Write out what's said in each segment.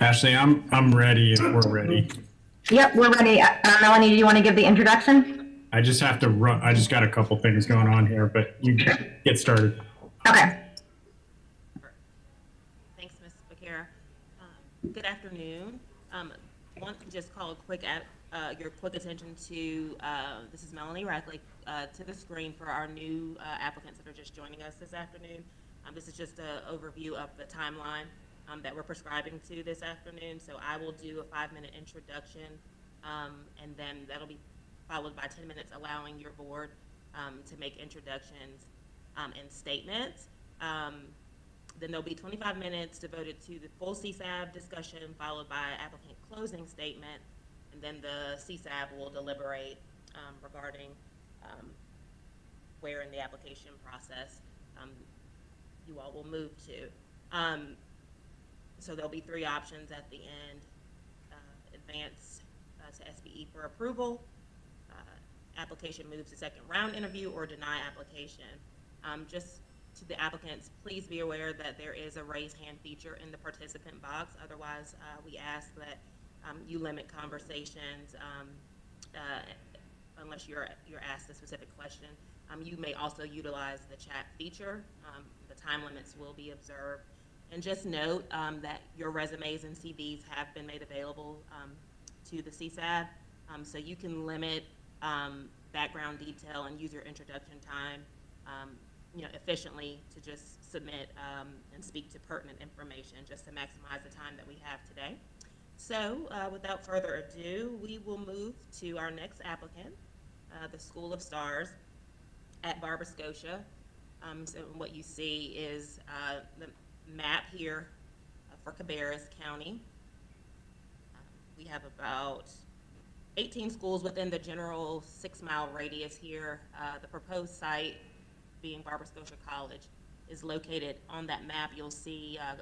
Ashley, I'm, I'm ready if we're ready. Yep, we're ready. Uh, Melanie, do you want to give the introduction? I just have to run, I just got a couple things going on here, but you get started. Okay. Thanks, Ms. Becerra. Um, Good afternoon. Um, Want to just call a quick, at- uh, your quick attention to, uh, this is Melanie Rackley, uh, to the screen for our new uh, applicants that are just joining us this afternoon. Um, This is just an overview of the timeline um, that we're prescribing to this afternoon. So I will do a five-minute introduction, um, and then that'll be followed by 10 minutes allowing your board um, to make introductions um, and statements. Um, then there'll be 25 minutes devoted to the full CSAB discussion, followed by applicant closing statement, and then the CSAB will deliberate um, regarding um, where in the application process you all will move to. Um, So there'll be three options at the end. Uh, Advance uh, to SBE for approval, application moves to second round interview, or deny application. Um, Just to the applicants, please be aware that there is a raise hand feature in the participant box. Otherwise, uh, we ask that um, you limit conversations um, uh, unless you're, you're asked a specific question. Um, You may also utilize the chat feature. Um, The time limits will be observed. And just note that your resumes and CVs have been made available to the CSAB. Um, So you can limit um, background detail and use your introduction time, um, you know, efficiently to just submit um, and speak to pertinent information, just to maximize the time that we have today. So uh, without further ado, we will move to our next applicant, uh, the School of Stars at Barber Scotia. Um, So what you see is uh, the map here uh, for Cabarrus County. Um, We have about 18 schools within the general six-mile radius here. Uh, The proposed site, being Barber Scotia College, is located on that map. You'll see uh,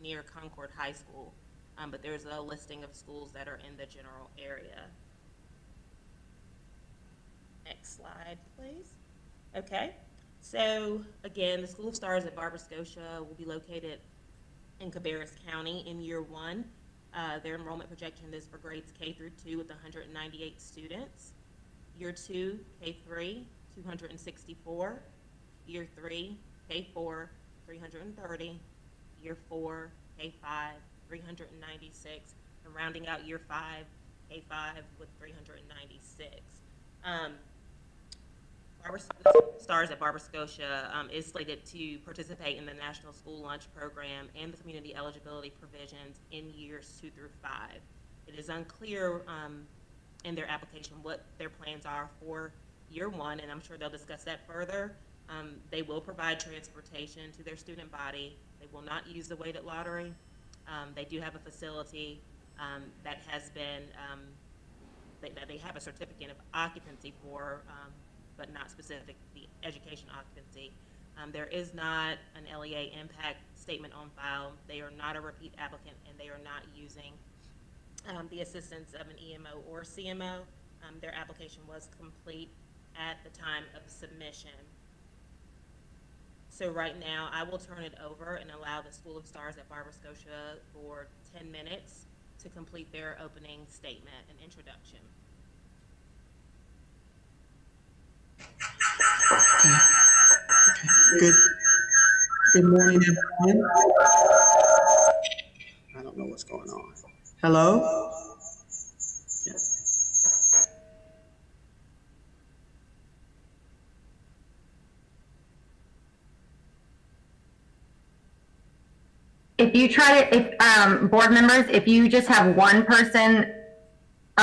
near Concord High School, Um, but there's a listing of schools that are in the general area. Next slide, please. Okay, so again, the School of Stars at Barber Scotia will be located in Cabarrus County in year one. Uh, Their enrollment projection is for grades K through two with 198 students. Year two, K three, 264. Year three, K four, 330. Year four, K five, 396. And rounding out year five, K five with 396. Um, Barber Stars at Barber Scotia um, is slated to participate in the National School Lunch Program and the community eligibility provisions in years two through five. It is unclear um, in their application what their plans are for year one, and I'm sure they'll discuss that further. Um, They will provide transportation to their student body. They will not use the weighted lottery. Um, They do have a facility um, that has been, um, that they have a certificate of occupancy for, but not specific, the education occupancy. Um, There is not an LEA impact statement on file. They are not a repeat applicant, and they are not using um, the assistance of an EMO or CMO. Um, Their application was complete at the time of submission. So right now, I will turn it over and allow the School of Stars at Barber Scotia for 10 minutes to complete their opening statement and introduction. Good, good morning, everyone. I don't know what's going on. Hello? If you try to, if, um, board members, if you just have one person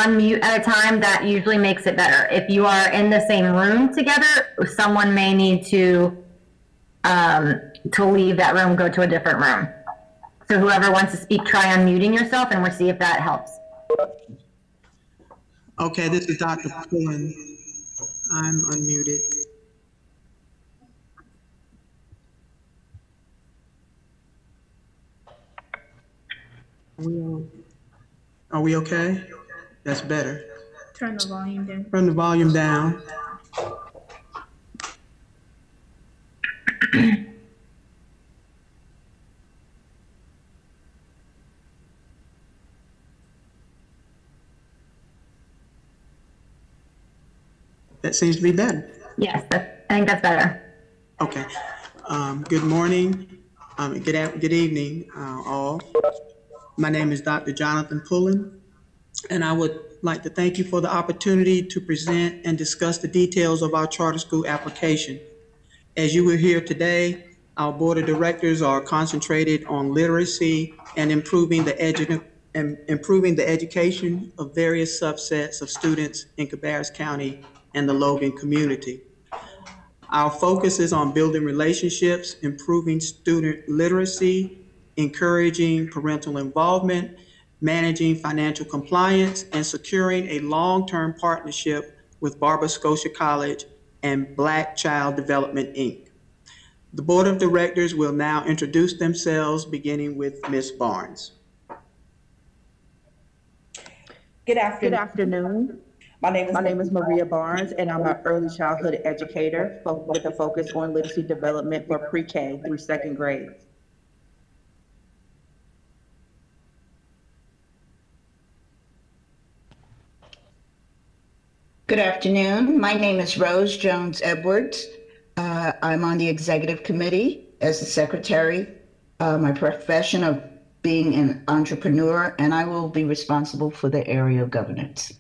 unmute at a time, that usually makes it better. If you are in the same room together, someone may need to, um, to leave that room, go to a different room. So whoever wants to speak, try unmuting yourself and we'll see if that helps. Okay, this is Dr. Pullen. I'm unmuted. Are we Are we okay? That's better. Turn the volume down. Turn the volume down. That seems to be better. Yes, that, I think that's better. Okay. Um, good morning, um, good, good evening, uh, all. My name is Dr. Jonathan Pullen, and I would like to thank you for the opportunity to present and discuss the details of our charter school application. As you will hear today, our board of directors are concentrated on literacy and improving the and improving the education of various subsets of students in Cabarrus County and the Logan community. Our focus is on building relationships, improving student literacy, encouraging parental involvement, managing financial compliance, and securing a long-term partnership with Barber Scotia College and Black Child Development, Inc. The Board of Directors will now introduce themselves, beginning with Ms. Barnes. Good afternoon. Good afternoon. afternoon. My name is. My name is Maria Barnes, and I'm an early childhood educator with a focus on literacy development for pre-K through second grade. Good afternoon. My name is Rose Jones Edwards. Uh, I'm on the executive committee as the secretary. Uh, my profession of being an entrepreneur, and I will be responsible for the area of governance.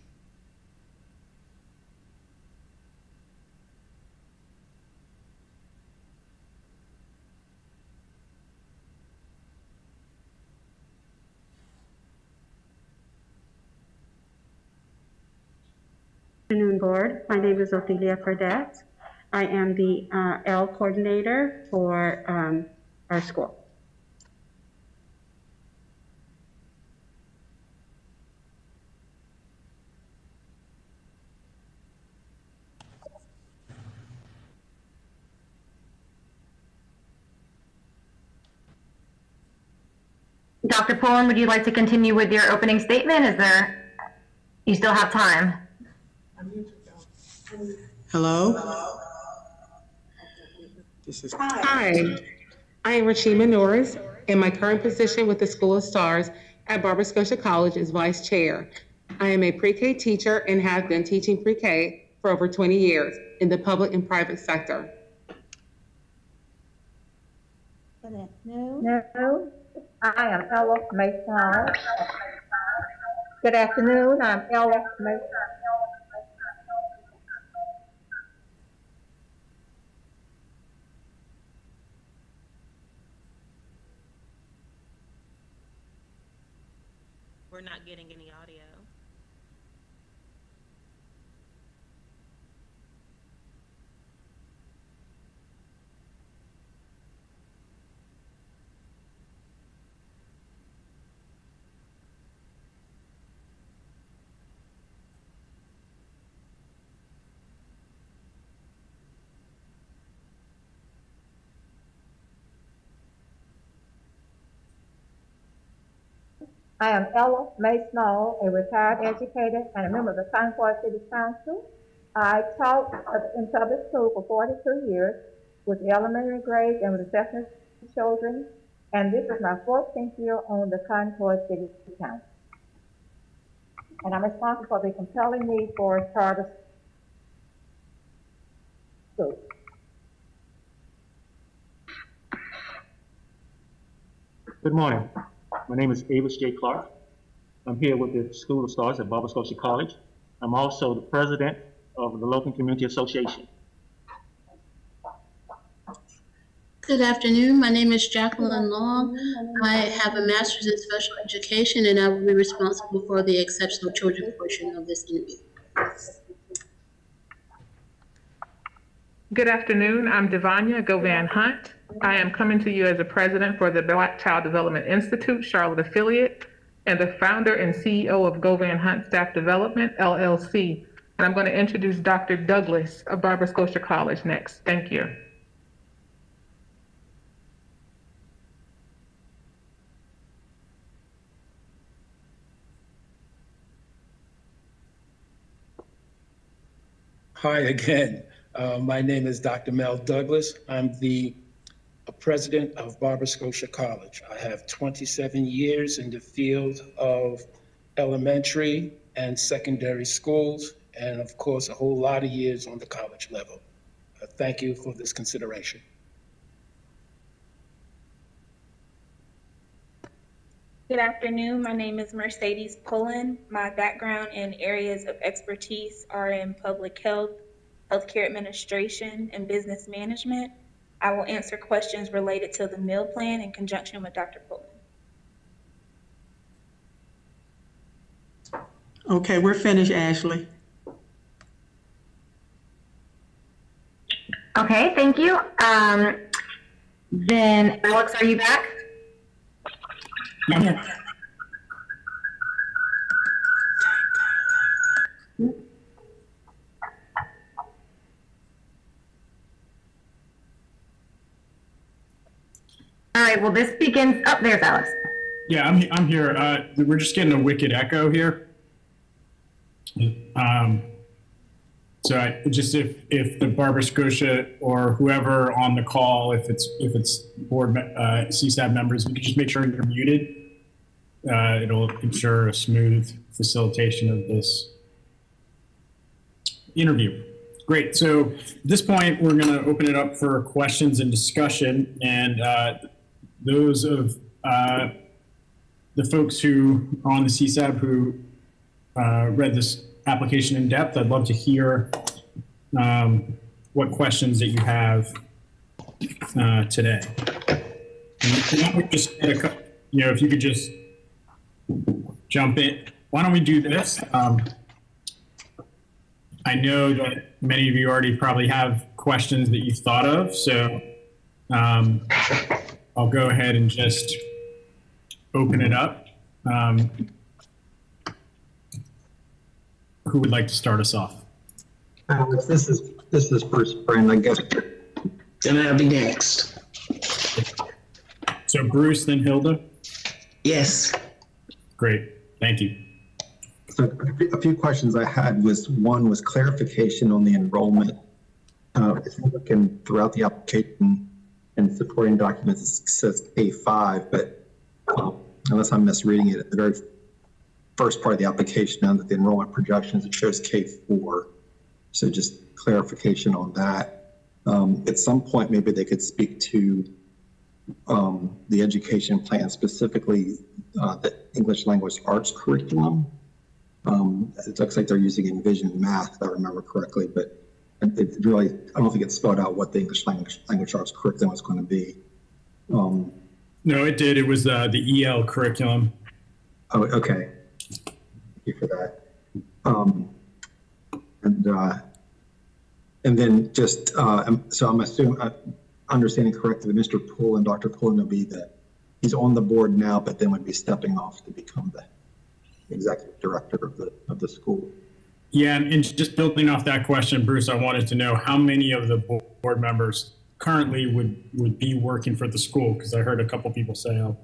Afternoon, Board. My name is Ophelia Fredette. I am the uh, L coordinator for um, our school. Dr. Pullen, would you like to continue with your opening statement? Is there, you still have time? Hello? This is, Hi, I am Rashima Norris. In my current position with the School of Stars at Barber Scotia College as Vice Chair. I am a pre-K teacher and have been teaching pre-K for over 20 years in the public and private sector. No, I am Ella Mason. Good afternoon, I'm Ella Mason. We're not getting any audio. I am Ella May Small, a retired educator and a member of the Concord City Council. I taught in public school for 42 years with elementary grades and with the secondary children, and this is my 14th year on the Concord City Council. And I'm responsible for the compelling need for charter schools. Good morning. My name is Avis J. Clark. I'm here with the School of Stars at Barber Scotia College. I'm also the president of the Logan Community Association. Good afternoon. My name is Jacqueline Long. I have a master's in special education and I will be responsible for the exceptional children portion of this interview. Good afternoon. I'm Devanya Govan Hunt. I am coming to you as a president for the Black Child Development Institute Charlotte affiliate and the founder and CEO of Govan Hunt Staff Development LLC. And I'm going to introduce Dr. Douglas of Barber Scotia College next. Thank you. Hi again. Uh, my name is Dr. Mel Douglas. I'm the president of Barber Scotia College. I have 27 years in the field of elementary and secondary schools, and of course, a whole lot of years on the college level. Uh, thank you for this consideration. Good afternoon. My name is Mercedes Pullen. My background and areas of expertise are in public health, healthcare administration, and business management. I will answer questions related to the meal plan in conjunction with Dr. Pullen. Okay, we're finished, Ashley. Okay, thank you. Um, then Alex, are you back? All right, well, this begins, oh, there's Alex. Yeah, I'm, I'm here. Uh, we're just getting a wicked echo here. Um, so I, just if, if the Barber Scotia or whoever on the call, if it's, if it's board, uh, CSAB members, we could just make sure you're muted. Uh, it'll ensure a smooth facilitation of this interview. Great. So at this point, we're going to open it up for questions and discussion. And uh, those of uh, the folks who are on the CSAB who uh, read this application in depth, I'd love to hear um, what questions that you have uh, today. And just you know, if you could just jump in. Why don't we do this? Um, I know that many of you already probably have questions that you've thought of, so um, I'll go ahead and just open it up. Um, who would like to start us off? Alex, this is, this is Bruce Brand, I guess. Then I'll be next. So Bruce, then Hilda? Yes. Great, thank you. So a few- questions I had was, one was clarification on the enrollment. Uh, It's looking throughout the application and supporting documents, it says K5, but um, unless I'm misreading it, at the very first part of the application, under the enrollment projections, it shows K4. So just clarification on that. Um, At some point, maybe they could speak to um, the education plan, specifically uh, the English language arts curriculum. Um, It looks like they're using Envision Math, if I remember correctly, but it really, I don't think it spelled out what the English language, language arts curriculum was going to be. Um, No, it did. It was uh, the EL curriculum. Oh, okay. Thank you for that. Um, and, uh, and then just, uh, so I'm assuming, uh, understanding correctly, that Mr. Poole and Dr. Pullen will be the, he's on the board now, but then would be stepping off to become the executive director of the, of the school. Yeah, and, just building off that question, Bruce, I wanted to know how many of the board members currently would, would be working for the school? Because I heard a couple people say, I'll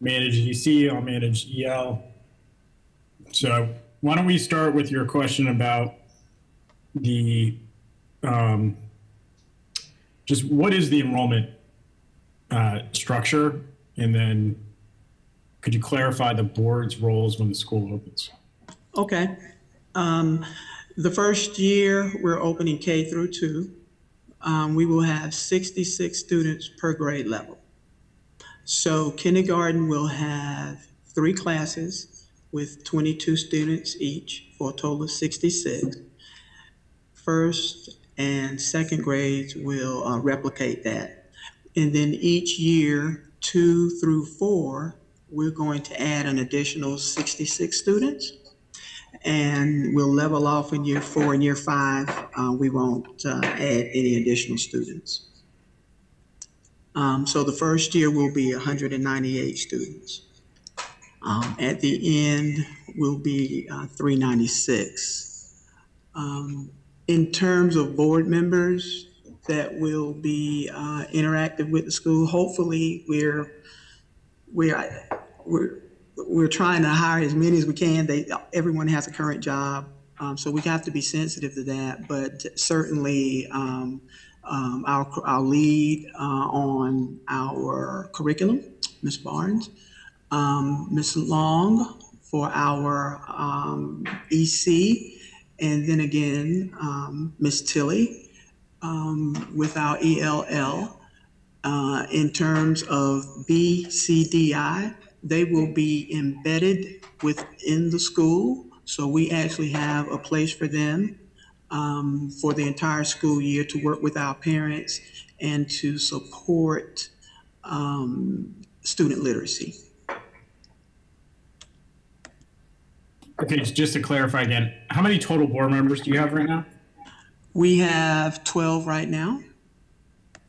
manage EC, I'll manage EL. So why don't we start with your question about the, um, just what is the enrollment uh, structure? And then could you clarify the board's roles when the school opens? Okay. Um, the first year, we're opening K through two. Um, we will have 66 students per grade level. So kindergarten will have three classes with 22 students each for a total of 66. First and second grades will uh, replicate that. And then each year, two through four, we're going to add an additional 66 students. And we'll level off in year four and year five. Uh, we won't uh, add any additional students. Um, so the first year will be 198 students. Um, at the end will be uh, 396. Um, in terms of board members that will be uh, interactive with the school, hopefully we're we're we're we're trying to hire as many as we can. They everyone has a current job, um, so we have to be sensitive to that. But certainly, um, um, our our lead uh, on our curriculum, Ms. Barnes, um, Ms. Long for our um, EC, and then again um, Ms. Tilly um, with our ELL. Uh, in terms of BCDI, they will be embedded within the school. So we actually have a place for them um, for the entire school year to work with our parents and to support um, student literacy. Okay, just to clarify again, how many total board members do you have right now? We have 12 right now.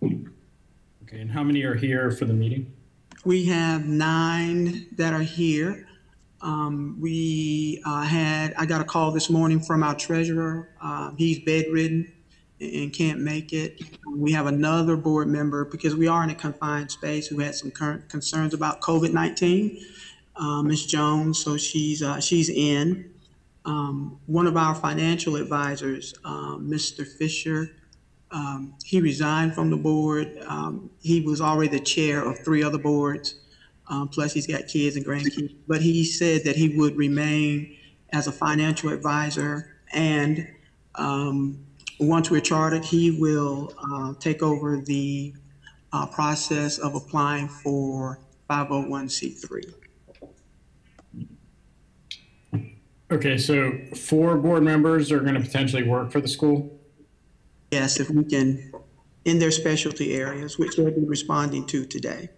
Okay, and how many are here for the meeting? We have nine that are here. Um, we uh, had, I got a call this morning from our treasurer. Uh, he's bedridden and can't make it. We have another board member because we are in a confined space who had some current concerns about COVID-19. Uh, Ms. Jones, so she's uh, she's in. Um, one of our financial advisors, uh, Mr. Fisher, um, he resigned from the board. Um, he was already the chair of three other boards. Um, plus, he's got kids and grandkids. But he said that he would remain as a financial advisor. And um, once we're chartered, he will uh, take over the uh, process of applying for 501c3. Okay, so four board members are going to potentially work for the school? Yes, if we can, in their specialty areas, which they'll be responding to today.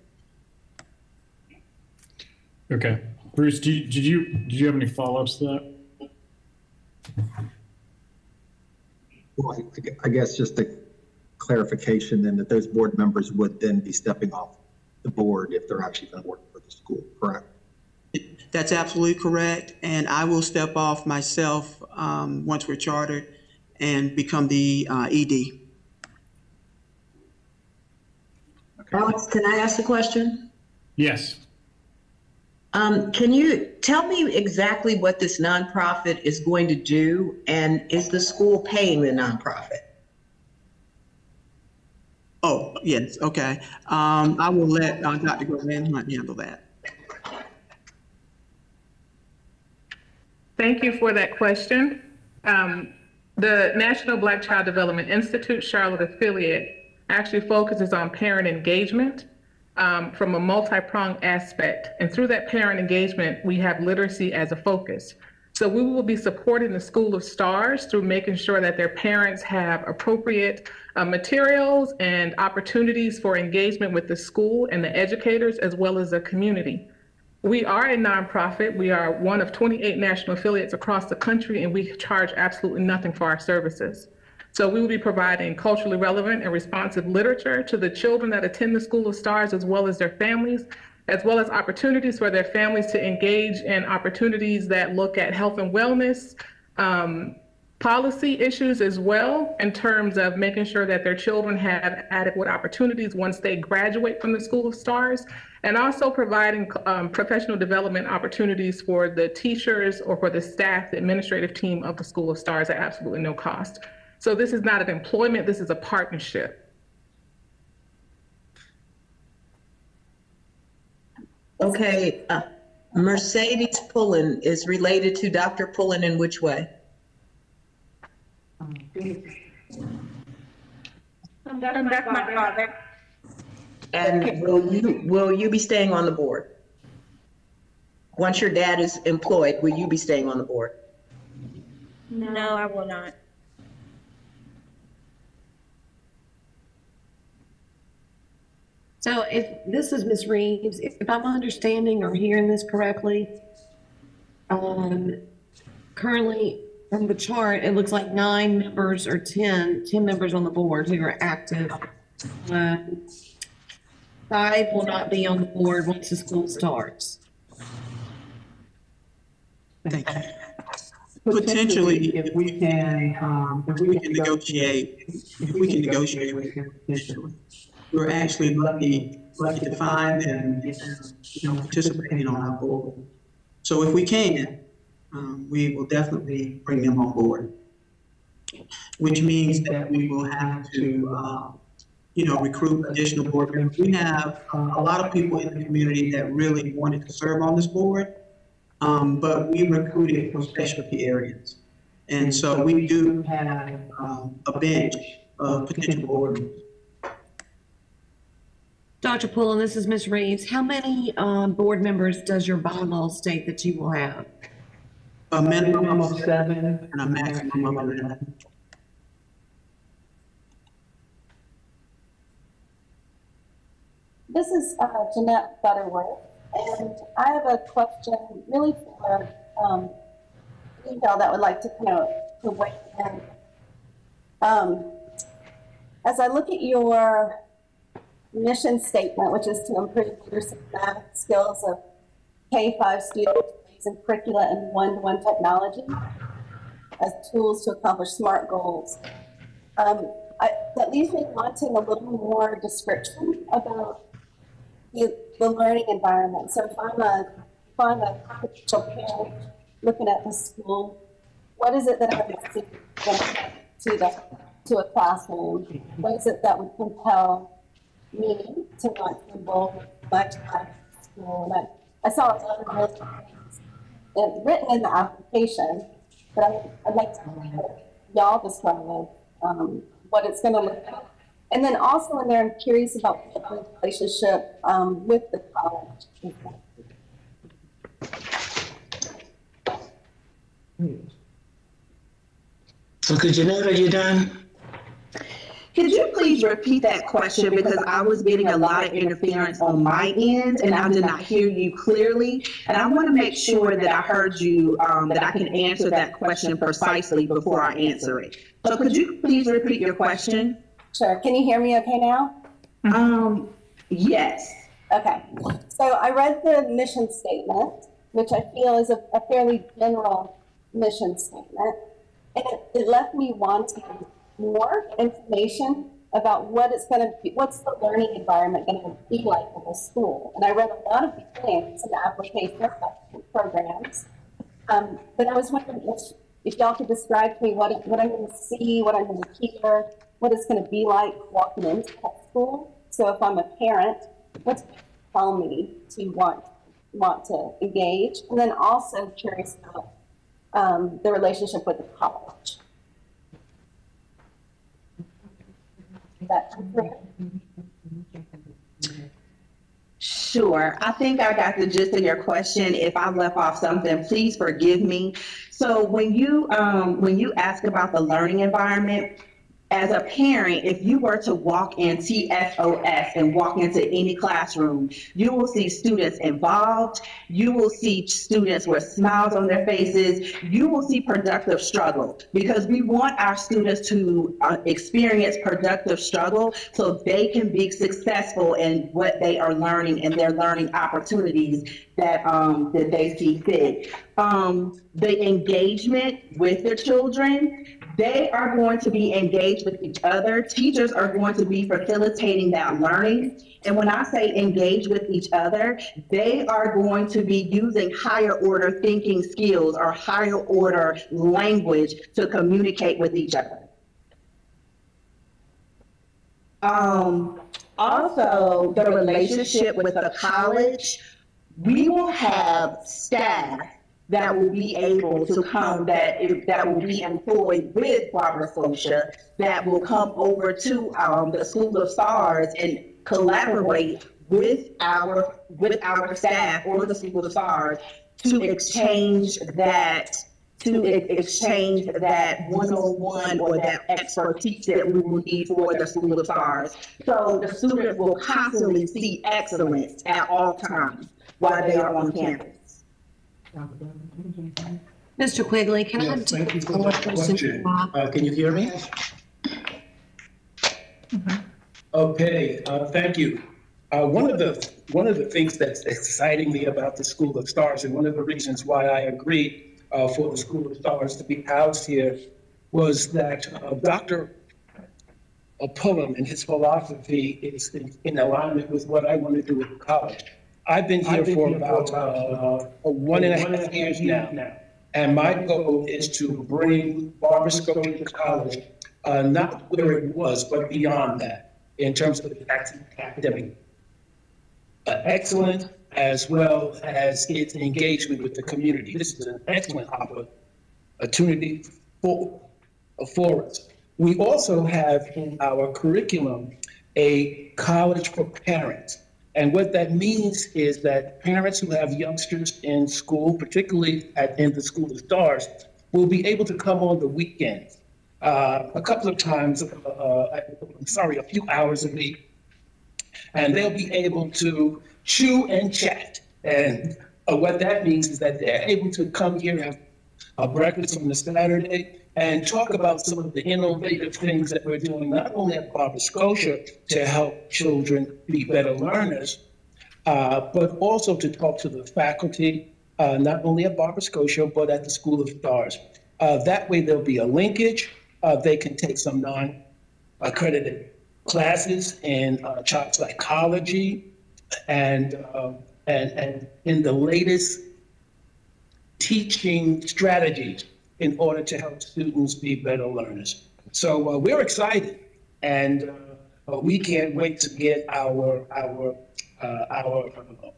Okay. Bruce, do you, did you did you have any follow-ups to that? Well, I- I guess just a clarification then that those board members would then be stepping off the board if they're actually going to work for the school, correct? That's absolutely correct. And I will step off myself um, once we're chartered and become the uh, ED. Alex, can I ask a question? Yes. Um, can you tell me exactly what this nonprofit is going to do? And is the school paying the nonprofit? Oh, yes, okay. Um, I will let uh, Dr. Govan Hunt handle that. Thank you for that question. Um, the National Black Child Development Institute Charlotte affiliate actually focuses on parent engagement um, from a multi-pronged aspect. And through that parent engagement, we have literacy as a focus. So we will be supporting the School of Stars through making sure that their parents have appropriate uh, materials and opportunities for engagement with the school and the educators as well as the community. We are a nonprofit. We are one of 28 national affiliates across the country, and we charge absolutely nothing for our services. So we will be providing culturally relevant and responsive literature to the children that attend the School of Stars, as well as their families, as well as opportunities for their families to engage in opportunities that look at health and wellness, um, policy issues as well, in terms of making sure that their children have adequate opportunities once they graduate from the School of Stars, and also providing um, professional development opportunities for the teachers or for the staff, the administrative team of the School of Stars at absolutely no cost. So this is not an employment, this is a partnership. Okay, uh, Mercedes Pullen is related to Dr. Pullen in which way? That's my father. And will you, will you be staying on the board? Once your dad is employed, will you be staying on the board? No, I will not. So if, this is Ms. Reeves, if if I'm understanding or hearing this correctly, um, currently from the chart, it looks like nine members or 10, 10 members on the board who are active. Um, Five will not be on the board once the school starts. Thank you. Potentially, if we can, um, if we can negotiate, if we can negotiate with them, potentially. We're actually lucky, lucky to find them, you know, participating on our board. So if we can, um, we will definitely bring them on board. Which means that we will have to, uh, you know, recruit additional board members. We have uh, a lot of people in the community that really wanted to serve on this board. Um, but we recruited from specialty areas. And so we do have, um, a bench of potential board members. Dr. Pullen, this is Ms. Reeves. How many um, board members does your bylaw state that you will have? A minimum of seven and a maximum of eleven. This is uh, Jeanette Butterworth, and I have a question really for um, that would like to kind of to weigh in. Um, as I look at your mission statement, which is to improve leadership skills of K-5 students using curricula and one-to-one technology as tools to accomplish SMART goals. Um, I, that leaves me wanting a little more description about the, the learning environment. So if I'm a, if I'm a potential parent looking at the school, what is it that I would see to the, to a classroom? What is it that would compel me to want to involve my child in school? And I, I saw a lot of things and written in the application, but I, I'd like to hear y'all describe um, what it's going to look like. And then also in there, I'm curious about the relationship um, with the college. So could you know, are you done? Could you please repeat that question because I was getting a lot of interference on my end and I did not hear you clearly. And I want to make sure that I heard you, um, that I can answer that question precisely before I answer it. So could you please repeat your question? Sure. Can you hear me okay now? Um, yes. Okay. So I read the mission statement, which I feel is a, a fairly general mission statement. And it, it left me wanting more information about what it's going to be, what's the learning environment going to be like in the school. And I read a lot of the in the application programs. Um, but I was wondering if, if y'all could describe to me what, what I'm going to see, what I'm going to hear, what it's going to be like walking into that school. So if I'm a parent, what's tell me to want want to engage, and then also curious about um, the relationship with the college. Sure. I think I got the gist of your question. If I left off something, please forgive me. So when you um, when you ask about the learning environment, as a parent, if you were to walk in TSOS and walk into any classroom, you will see students involved. You will see students with smiles on their faces. You will see productive struggle because we want our students to uh, experience productive struggle so they can be successful in what they are learning and their learning opportunities that um, that they see fit. Um, the engagement with their children they are going to be engaged with each other. Teachers are going to be facilitating that learning. And when I say engage with each other, they are going to be using higher order thinking skills or higher order language to communicate with each other. Um, also, the relationship with the college, we will have staff that will be able to come, that that will be employed with Barber Scotia, that will come over to um, the School of Stars and collaborate with our with our staff or the School of Stars to exchange that to exchange that one-on-one or that expertise that we will need for the School of Stars. So the students will constantly see excellence at all times while they are on campus. Mr. Quigley, can I have Yes, two thank you for that question. Uh, Can you hear me? Okay, uh, thank you. Uh, One of the, one of the things that's exciting me about the School of Stars, and one of the reasons why I agreed uh, for the School of Stars to be housed here was that uh, Dr. Pullen and his philosophy is in- in alignment with what I want to do with the college. I've been here for about uh, one and a half years now. And my goal is to bring Barber Scotia College, uh, not where it was, but beyond that, in terms of academic uh, excellence as well as its engagement with the community. This is an excellent opportunity for, for us. We also have in our curriculum a college for parents. And what that means is that parents who have youngsters in school, particularly at, in the School of Stars, will be able to come on the weekends uh, a couple of times, uh, uh, sorry, a few hours a week, and they'll be able to chew and chat. And uh, what that means is that they're able to come here, have a breakfast on a Saturday, and talk about some of the innovative things that we're doing, not only at Barber Scotia to help children be better learners, uh, but also to talk to the faculty, uh, not only at Barber Scotia, but at the School of Stars. Uh, that way, there'll be a linkage. Uh, they can take some non accredited classes in uh, child psychology and, um, and, and in the latest teaching strategies in order to help students be better learners. So uh, we're excited, and uh, we can't wait to get our our uh, our uh,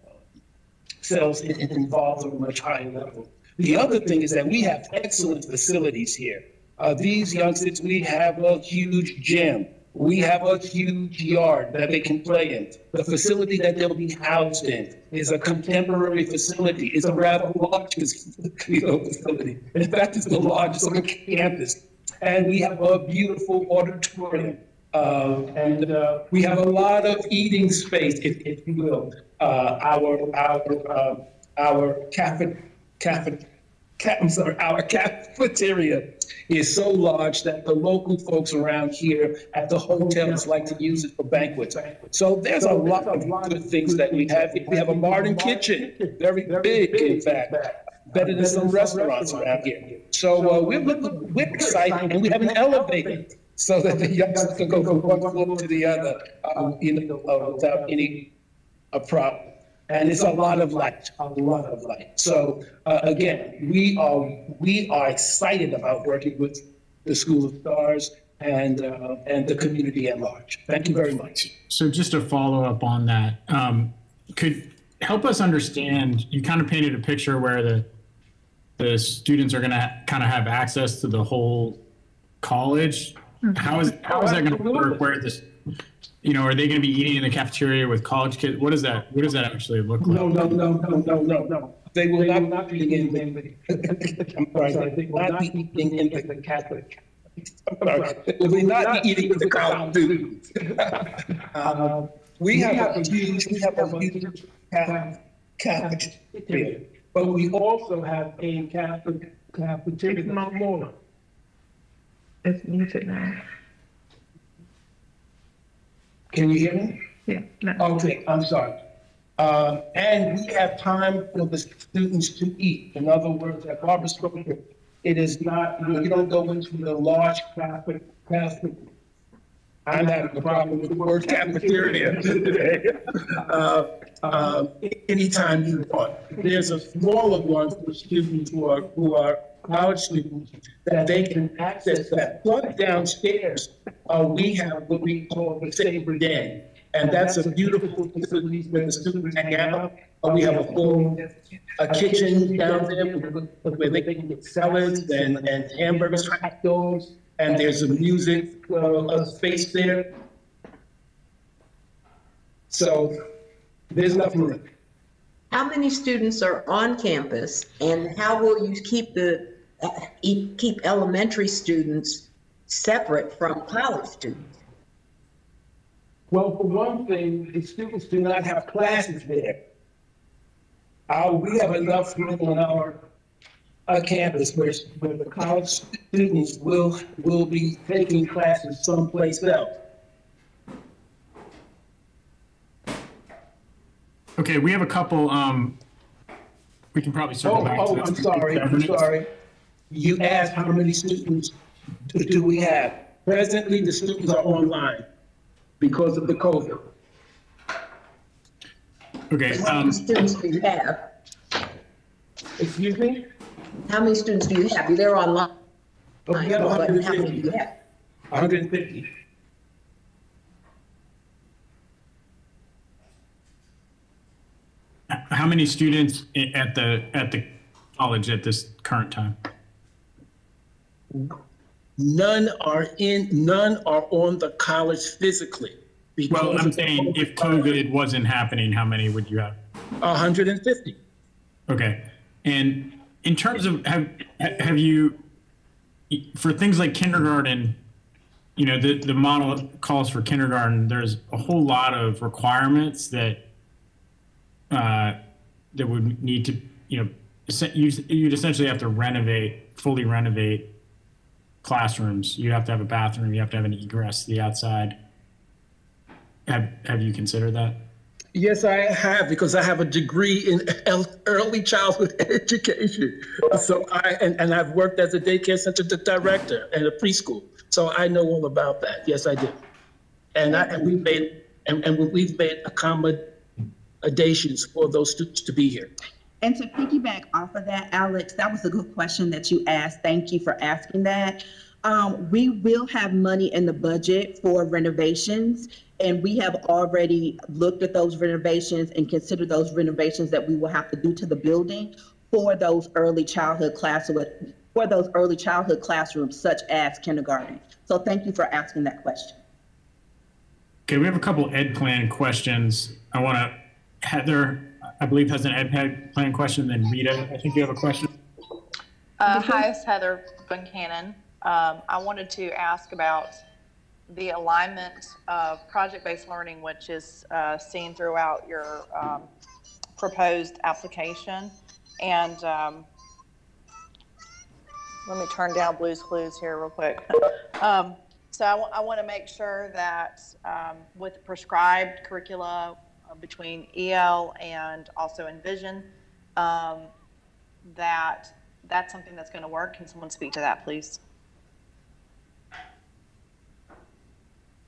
selves involved on a much higher level. The other thing is that we have excellent facilities here. Uh, these youngsters, we have a huge gym. We have a huge yard that they can play in. The facility that they'll be housed in is a contemporary facility. It's a rather large you know, facility. In fact, it's the largest on the campus. And we have a beautiful auditorium. Uh, and uh, we have a lot of eating space, if, if you will. Uh, our our uh, our cafe, cafe, I'm sorry, our cafeteria is so large that the local folks around here at the hotels like to use it for banquets. So there's a lot of good things that we have. We have a modern kitchen, very big, in fact, better than some restaurants around here. So uh, we're, we're excited, and we have an elevator so that the youngsters can go from one floor to the other, um, you know, uh, without any uh, problem and it's a lot of light, a lot of light. So uh, again, we are we are excited about working with the School of Stars and uh, and the community at large. Thank you very much. So just to follow up on that, um, could help us understand. You kind of painted a picture where the the students are going to kind of have access to the whole college. How is how is that going to work? Where this you know, are they going to be eating in the cafeteria with college kids? What does that, what does that actually look like? No, no, no, no, no, no, no. They will not be eating in the, I'm sorry, they will not be eating in the Catholic. I'm sorry, they will not be eating with the college students. Um, We have a huge, we have a huge cafeteria, but we also have a Catholic cafeteria. No more. It's muted now. Can you hear me? Yeah. no. Okay, I'm sorry. Uh, and we have time for the students to eat. In other words, at Barber Scotia, it is not, you know, you don't go into the large Catholic. I'm having a problem with the word cafeteria today. Uh, uh, anytime you want. There's a smaller one for students who are, who are college students that they can access that. But downstairs, uh, we have what we call the Sabre Den. And that's a beautiful facility where the students hang out. Uh, we have a full a kitchen down there where, they can get salads and, and hamburgers, hot dogs, and there's a music uh, space there. So there's nothing. Room. How many students are on campus, and how will you keep the uh, keep elementary students separate from college students? Well, for one thing, the students do not have classes there. Uh, we have enough room on our uh, campus where, where the college students will will be taking classes someplace else. Okay, we have a couple um, we can probably circle Oh, back. oh, to I'm sorry, I'm sorry. You asked how many students do do we have? Presently, the students are online because of the COVID. Okay, How um, many students do you have? Excuse me? How many students do you have? They're online. Oh, we have But how many 150. do you have? 150. how many students at the, at the college at this current time? None are in, none are on the college physically. Well, I'm of saying if COVID wasn't happening, how many would you have? 150. Okay. And in terms of, have, have you, for things like kindergarten, you know, the, the model calls for kindergarten, there's a whole lot of requirements that, uh, that would need to, you know, you- you'd essentially have to renovate, fully renovate classrooms. You have to have a bathroom, you have to have an egress to the outside. Have, have you considered that? Yes, I have, because I have a degree in early childhood education. So I, and, and I've worked as a daycare center director and a preschool. So I know all about that. Yes, I do. And I, and we've made, and, and we've made accommodations for those students to be here. And to piggyback off of that, Alex, that was a good question that you asked. Thank you for asking that. Um, we will have money in the budget for renovations, and we have already looked at those renovations and considered those renovations that we will have to do to the building for those early childhood classroom, for those early childhood classrooms such as kindergarten. So thank you for asking that question. Okay, we have a couple ed plan questions. I want to, Heather, I believe has an ed plan- plan question, then Rita, I think you have a question. Uh, hi, it's Heather Buchanan. Um, I wanted to ask about the alignment of project-based learning, which is uh, seen throughout your um, proposed application. And um, let me turn down Blue's Clues here real quick. Um, so I want to make sure that um, with prescribed curricula between EL and also Envision, um, that that's something that's going to work. Can someone speak to that, please?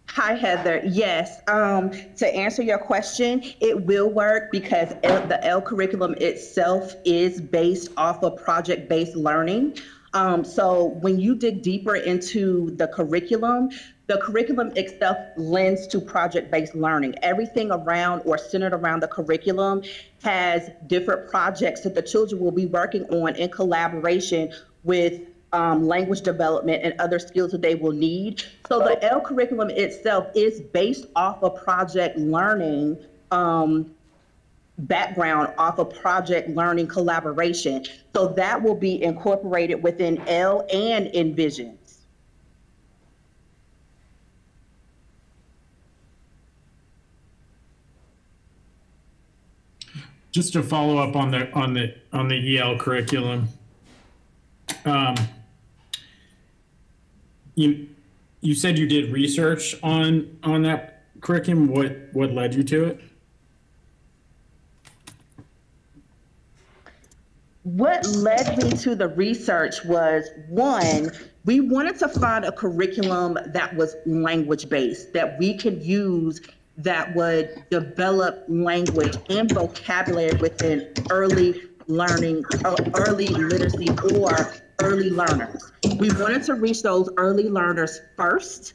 Hi, Heather. Yes, um, to answer your question, it will work because L- the EL curriculum itself is based off of project-based learning. Um, so when you dig deeper into the curriculum, the curriculum itself lends to project-based learning. Everything around or centered around the curriculum has different projects that the children will be working on in collaboration with um, language development and other skills that they will need. So the EL curriculum itself is based off of project learning um, background off of project learning collaboration. So that will be incorporated within L and Envisions. Just to follow up on the, on the, on the EL curriculum. Um, you, you said you did research on, on that curriculum. What, what led you to it? What led me to the research was one, we wanted to find a curriculum that was language based, that we could use that would develop language and vocabulary within early learning, uh, early literacy or early learners. We wanted to reach those early learners first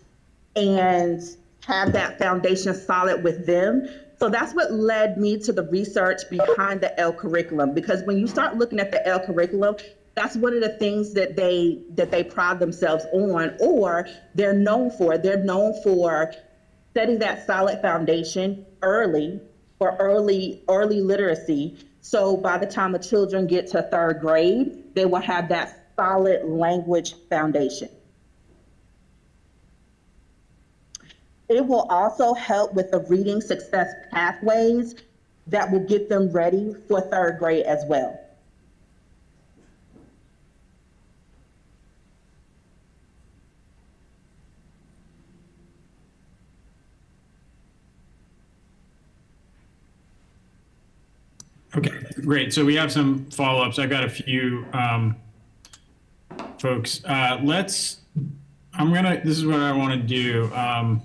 and have that foundation solid with them. So that's what led me to the research behind the EL curriculum. Because when you start looking at the EL curriculum, that's one of the things that they that they pride themselves on, or they're known for. They're known for setting that solid foundation early for early early literacy. So by the time the children get to third grade, they will have that solid language foundation. It will also help with the reading success pathways that will get them ready for third grade as well. Okay, great. So we have some follow-ups. I've got a few um, folks. Uh, let's, I'm gonna, this is what I want to do. Um,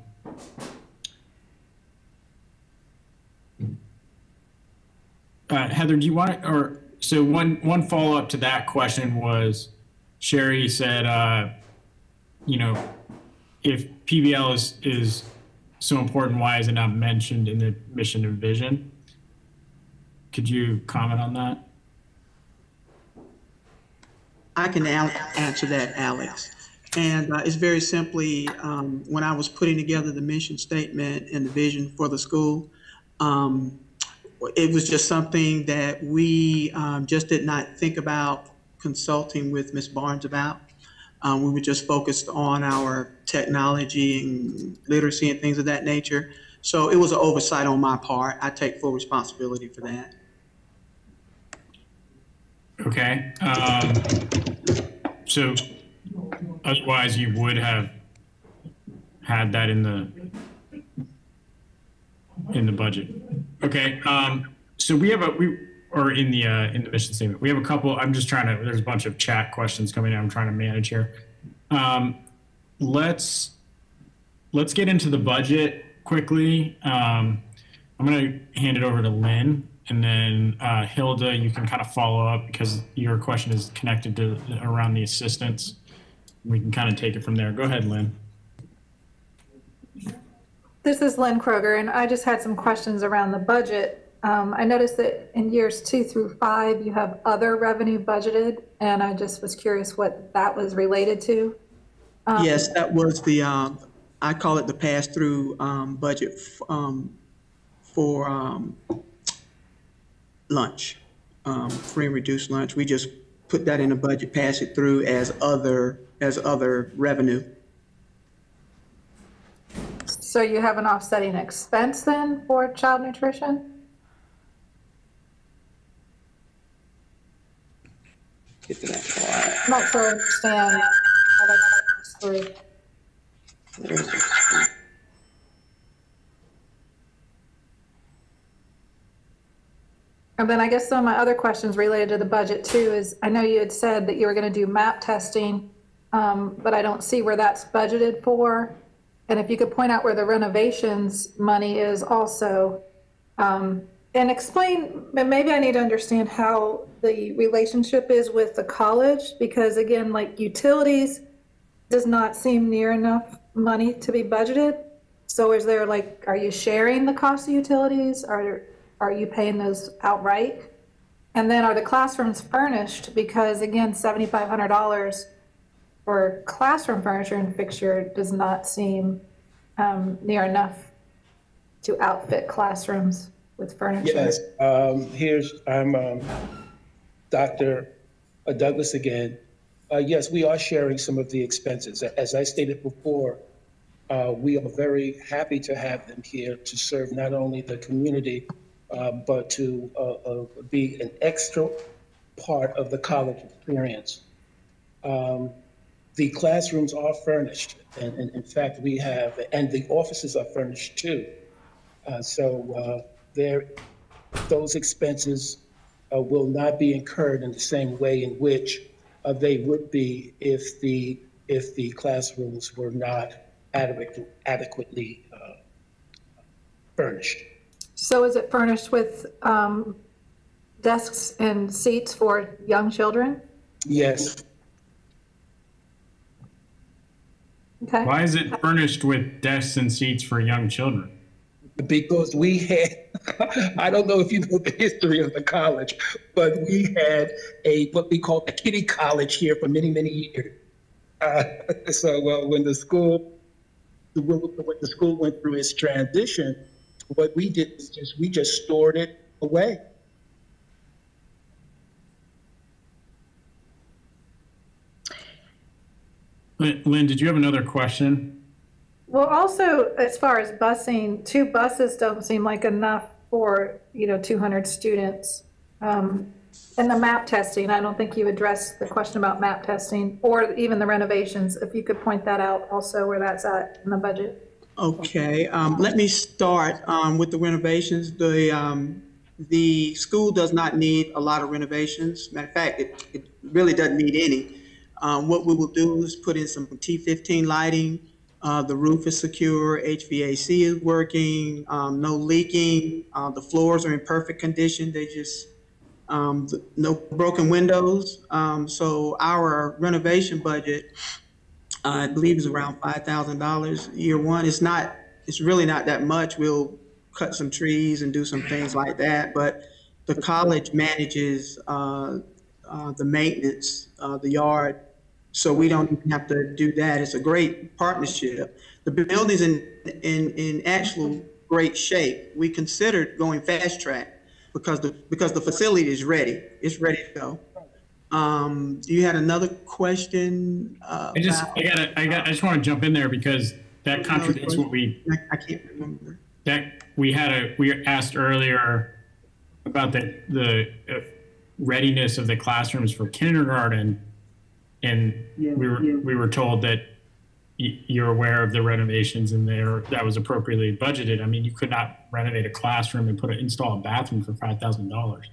uh, Heather, do you want, or, so one, one follow-up to that question was, Sherry said, uh, you know, if PBL is, is so important, why is it not mentioned in the mission and vision? Could you comment on that? I can answer that, Alex. And uh, it's very simply, um, when I was putting together the mission statement and the vision for the school, um, it was just something that we um, just did not think about consulting with Ms. Barnes about. Um, we were just focused on our technology and literacy and things of that nature. So it was an oversight on my part. I take full responsibility for that. Okay. Um, so otherwise you would have had that in the in the budget. Okay. Um, so we have a we or in the uh, in the mission statement we have a couple. I'm just trying to. There's a bunch of chat questions coming in. I'm trying to manage here. Um, let's let's get into the budget quickly. Um, I'm going to hand it over to Lynn. And then uh, Hilda, you can kind of follow up because your question is connected to around the assistance. We can kind of take it from there. Go ahead, Lynn. This is Lynn Kroger, and I just had some questions around the budget. Um, I noticed that in years two through five, you have other revenue budgeted, and I just was curious what that was related to. Um, Yes, that was the, um, I call it the pass-through um, budget f- um, for um, lunch, um, free and reduced lunch. We just put that in the budget, pass it through as other, as other revenue. So you have an offsetting expense then for child nutrition? Get to that not sure I understand how that goes through. And then I guess some of my other questions related to the budget too is, I know you had said that you were gonna do MAP testing, um, but I don't see where that's budgeted for. And if you could point out where the renovations money is also. Um, and explain, maybe I need to understand how the relationship is with the college, because again, like utilities does not seem near enough money to be budgeted. So is there like, are you sharing the cost of utilities? Are, are you paying those outright? And then are the classrooms furnished? Because again, seventy-five hundred dollars for classroom furniture and fixture does not seem um, near enough to outfit classrooms with furniture. Yes, um, here's, I'm, um, Dr. Douglas again. Uh, yes, we are sharing some of the expenses. As I stated before, uh, we are very happy to have them here to serve not only the community, uh, but to uh, uh, be an extra part of the college experience. Um, the classrooms are furnished, and, and in fact, we have, and the offices are furnished too. Uh, so uh, there, those expenses uh, will not be incurred in the same way in which uh, they would be if the if the classrooms were not adequate, adequately furnished. So is it furnished with um, desks and seats for young children? Yes. Okay. Why is it furnished with desks and seats for young children? because we had i don't know if you know the history of the college but we had a what we call a kiddie college here for many many years uh, so well when the school when the school went through its transition what we did is just we just stored it away Lynn, Lynn, did you have another question? Well, also, as far as busing, two buses don't seem like enough for, you know, 200 students. Um, And the MAP testing, I don't think you addressed the question about MAP testing or even the renovations. If you could point that out also where that's at in the budget. Okay, um, let me start, um, with the renovations. The, um, the school does not need a lot of renovations. Matter of fact, it, it really doesn't need any. Um, what we will do is put in some T15 lighting. Uh, the roof is secure, HVAC is working, um, no leaking. Uh, the floors are in perfect condition. They just, um, no broken windows. So our renovation budget, I believe is around $5,000 year one. It's not, it's really not that much. We'll cut some trees and do some things like that. But the college manages uh, uh, the maintenance, uh, the yard, so we don't even have to do that. It's a great partnership. The building's in in in actual great shape. We considered going fast track because the because the facility is ready. It's ready to go. Um, you had another question. Uh, I just, about- I gotta, I got, I just want to jump in there because that contradicts what we, I, can't remember. that, we had a, we asked earlier about the, the uh, readiness of the classrooms for kindergarten. And we were, we were told that you're aware of the renovations and there, that was appropriately budgeted. I mean, you could not renovate a classroom and put a, install a bathroom for five thousand dollars.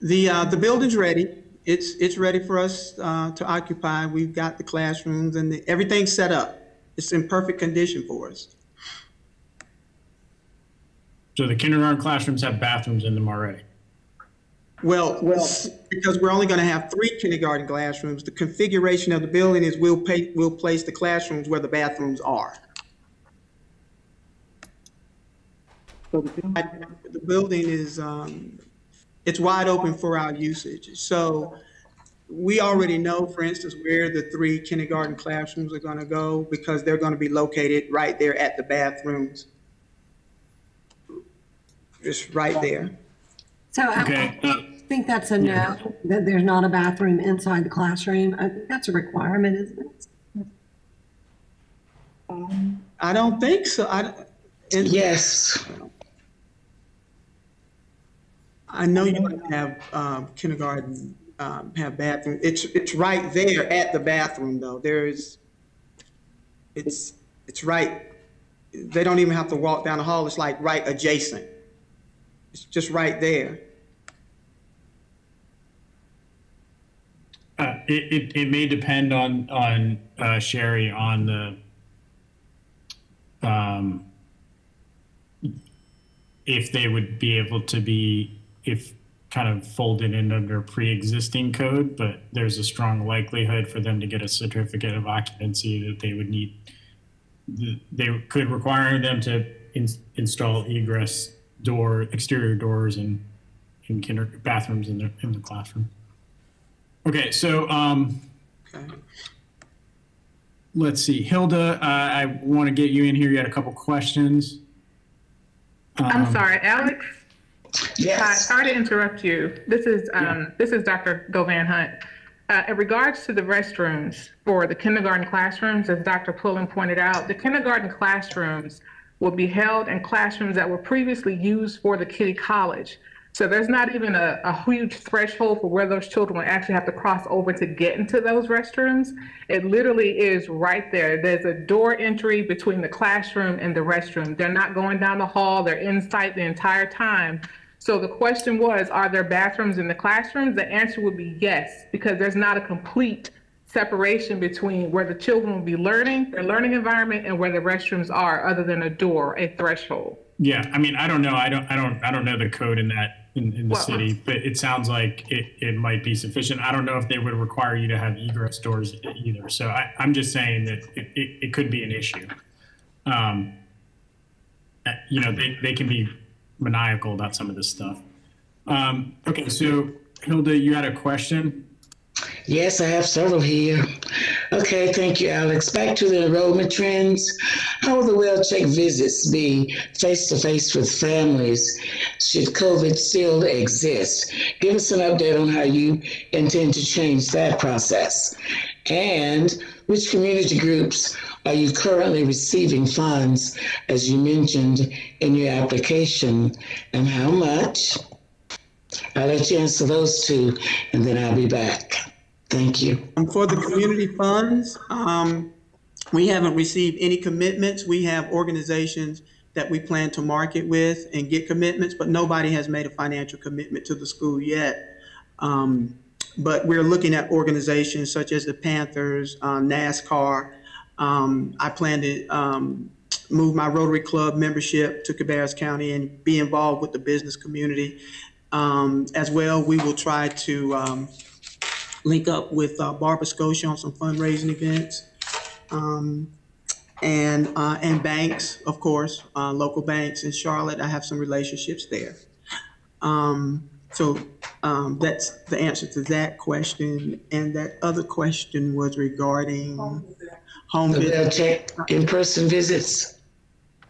The, uh, the building's ready. It's, it's ready for us, uh, to occupy. We've got the classrooms and the, everything's set up. It's in perfect condition for us. So the kindergarten classrooms have bathrooms in them already. Well, s- because we're only gonna have three kindergarten classrooms, the configuration of the building is we'll pay, we'll place the classrooms where the bathrooms are. I- The building is, um, it's wide open for our usage. So we already know, for instance, where the three kindergarten classrooms are gonna go because they're gonna be located right there at the bathrooms. Just right there. So I Okay, I think that's a no, that there's not a bathroom inside the classroom. I think that's a requirement, isn't it? I don't think so. I, and Yes. I know you might have um, kindergarten um, have bathroom. It's it's right there at the bathroom though. There's it's it's right. They don't even have to walk down the hall. It's like right adjacent. It's just right there. Uh, it, it, it may depend on, on, uh, Sherry, on the, um, if they would be able to be, if kind of folded in under pre-existing code, but there's a strong likelihood for them to get a certificate of occupancy that they would need. They could require them to in, install egress door, exterior doors and, in kinder, bathrooms in the, in the classroom. Okay, so, um, okay. let's see, Hilda, uh, I want to get you in here. You had a couple questions. I'm Um, sorry, Alex? Hi, sorry to interrupt you. This is, um, this is Dr. Govan Hunt. Uh, in regards to the restrooms for the kindergarten classrooms, as Dr. Pullen pointed out, the kindergarten classrooms will be held in classrooms that were previously used for the kiddie college. So there's not even a, a huge threshold for where those children will actually have to cross over to get into those restrooms. It literally is right there. There's a door entry between the classroom and the restroom. They're not going down the hall, they're in sight the entire time. So the question was, are there bathrooms in the classrooms? The answer would be yes, because there's not a complete separation between where the children will be learning, their learning environment, and where the restrooms are, other than a door, a threshold. Yeah, I mean, I don't know. I don't, I don't, I don't know the code in that, in, in the Well- city, but it sounds like it, it might be sufficient. I don't know if they would require you to have egress doors either. So I, I'm just saying that it, it, it could be an issue. Um, uh, you know, they, they can be maniacal about some of this stuff. Um, okay, so Hilda, you had a question? Yes, I have several here. Okay, thank you, Alex. Back to the enrollment trends. How will the well check visits be face to face with families should COVID still exist? Give us an update on how you intend to change that process. And which community groups are you currently receiving funds, as you mentioned in your application, and how much? I'll let you answer those two, and then I'll be back. Thank you. Um, For the community funds, um, we haven't received any commitments. We have organizations that we plan to market with and get commitments, but nobody has made a financial commitment to the school yet. Um, but we're looking at organizations such as the Panthers, uh, NASCAR. Um, I plan to um, move my Rotary Club membership to Cabarrus County and be involved with the business community. Um, as well, we will try to um, link up with uh, Barber Scotia on some fundraising events. Um, and, uh, and banks, of course, uh, local banks in Charlotte. I have some relationships there. Um, so um, that's the answer to that question. And that other question was regarding home So they'll visits. check in-person visits.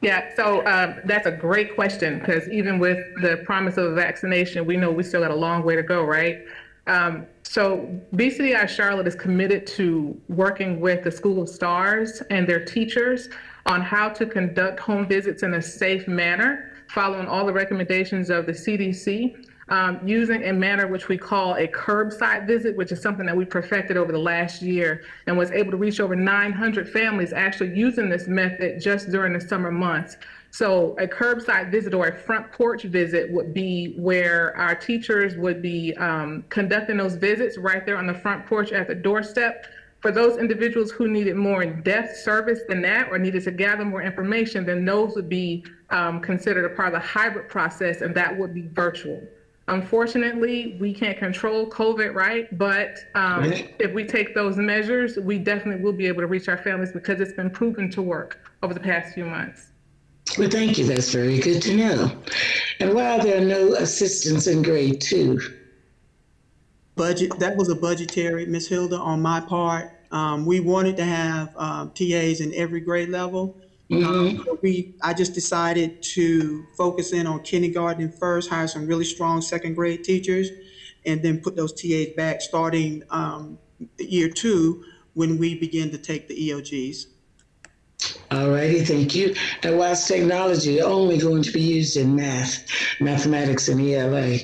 Yeah, so um, that's a great question because even with the promise of a vaccination, we know we still got a long way to go, right? Um, so BCDI Charlotte is committed to working with the School of Stars and their teachers on how to conduct home visits in a safe manner, following all the recommendations of the CDC um, using a manner which we call a curbside visit, which is something that we perfected over the last year and was able to reach over 900 families actually using this method just during the summer months. So a curbside visit or a front porch visit would be where our teachers would be um, conducting those visits right there on the front porch at the doorstep. For those individuals who needed more in-depth service than that or needed to gather more information, then those would be um, considered a part of the hybrid process and that would be virtual. Unfortunately, we can't control COVID, right? But um, Right. if we take those measures, we definitely will be able to reach our families because it's been proven to work over the past few months. Well, thank you. That's very good to know. And why are there no assistants in grade two? Budget, that was a budgetary, Miss Hilda, on my part. Um, we wanted to have, um, TAs in every grade level. Um, We, I just decided to focus in on kindergarten first, hire some really strong second grade teachers, and then put those TAs back starting, um, year two, when we begin to take the EOGs. All righty, thank you. And why is technology only going to be used in math, mathematics, and ELA?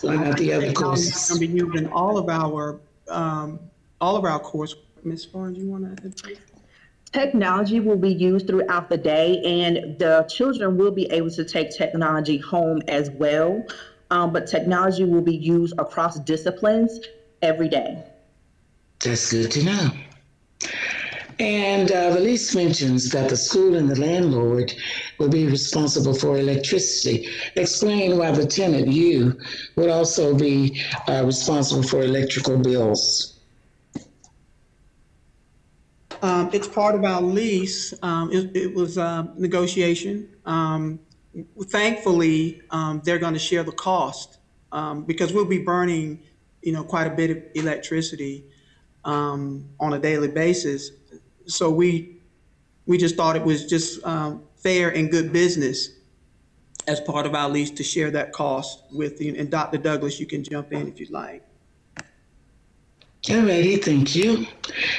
Why not the other courses? Gonna be used in all of our, um, all of our course. Ms. Barnes, you wanna? Technology will be used throughout the day, and the children will be able to take technology home as well. Um, but technology will be used across disciplines every day. That's good to know. And uh, the lease mentions that the school and the landlord will be responsible for electricity. Explain why the tenant, you, would also be uh, responsible for electrical bills. Um, it's part of our lease. Um, it, it was a negotiation. Um, thankfully, um, they're going to share the cost um, because we'll be burning, you know, quite a bit of electricity um, on a daily basis. So we we just thought it was just fair and good business as part of our lease to share that cost with you. And Dr. Douglas, you can jump in if you'd like. All righty, thank you.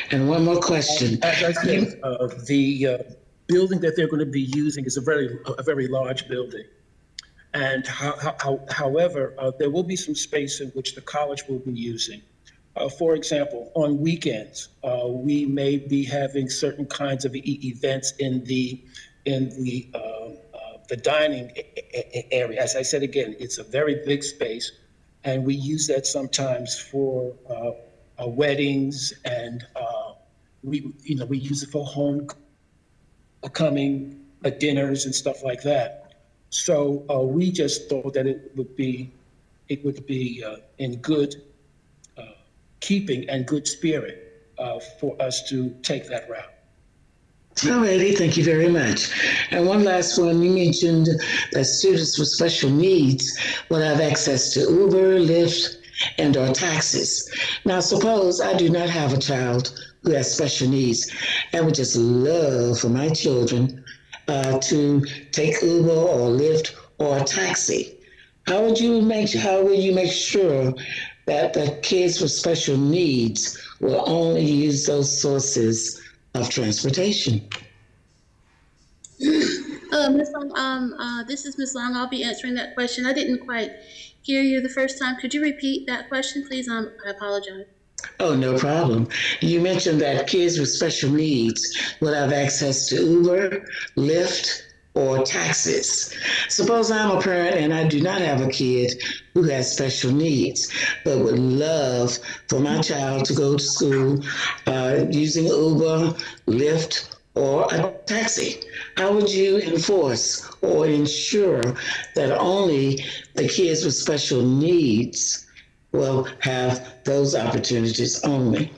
And one more question. As I said, uh, the uh, building that they're going to be using is a very, a very large building. And how, how, however, uh, there will be some space in which the college will be using. Uh, for example, on weekends, uh, we may be having certain kinds of e- events in the, in the, uh, uh, the dining area. As I said again, it's a very big space, and we use that sometimes for uh, weddings and uh, we, you know, we use it for home coming uh, dinners and stuff like that. So uh, we just thought that it would be, it would be uh, in good uh, keeping and good spirit for us to take that route. Alrighty, thank you very much. And one last one, you mentioned that students with special needs will have access to Uber, Lyft, and or taxes. Now, suppose I do not have a child who has special needs and would just love for my children uh, to take Uber or Lyft or a taxi. How would you make how will you make sure that the kids with special needs will only use those sources of transportation? Uh, Ms. Long, um, uh, this is Ms. Long. I'll be answering that question. I didn't quite hear you the first time. Could you repeat that question, please? Um, I apologize. Oh, no problem. You mentioned that kids with special needs will have access to Uber, Lyft, or taxis. Suppose I'm a parent and I do not have a kid who has special needs, but would love for my child to go to school uh, using Uber, Lyft, or a taxi. How would you enforce or ensure that only the kids with special needs will have those opportunities only?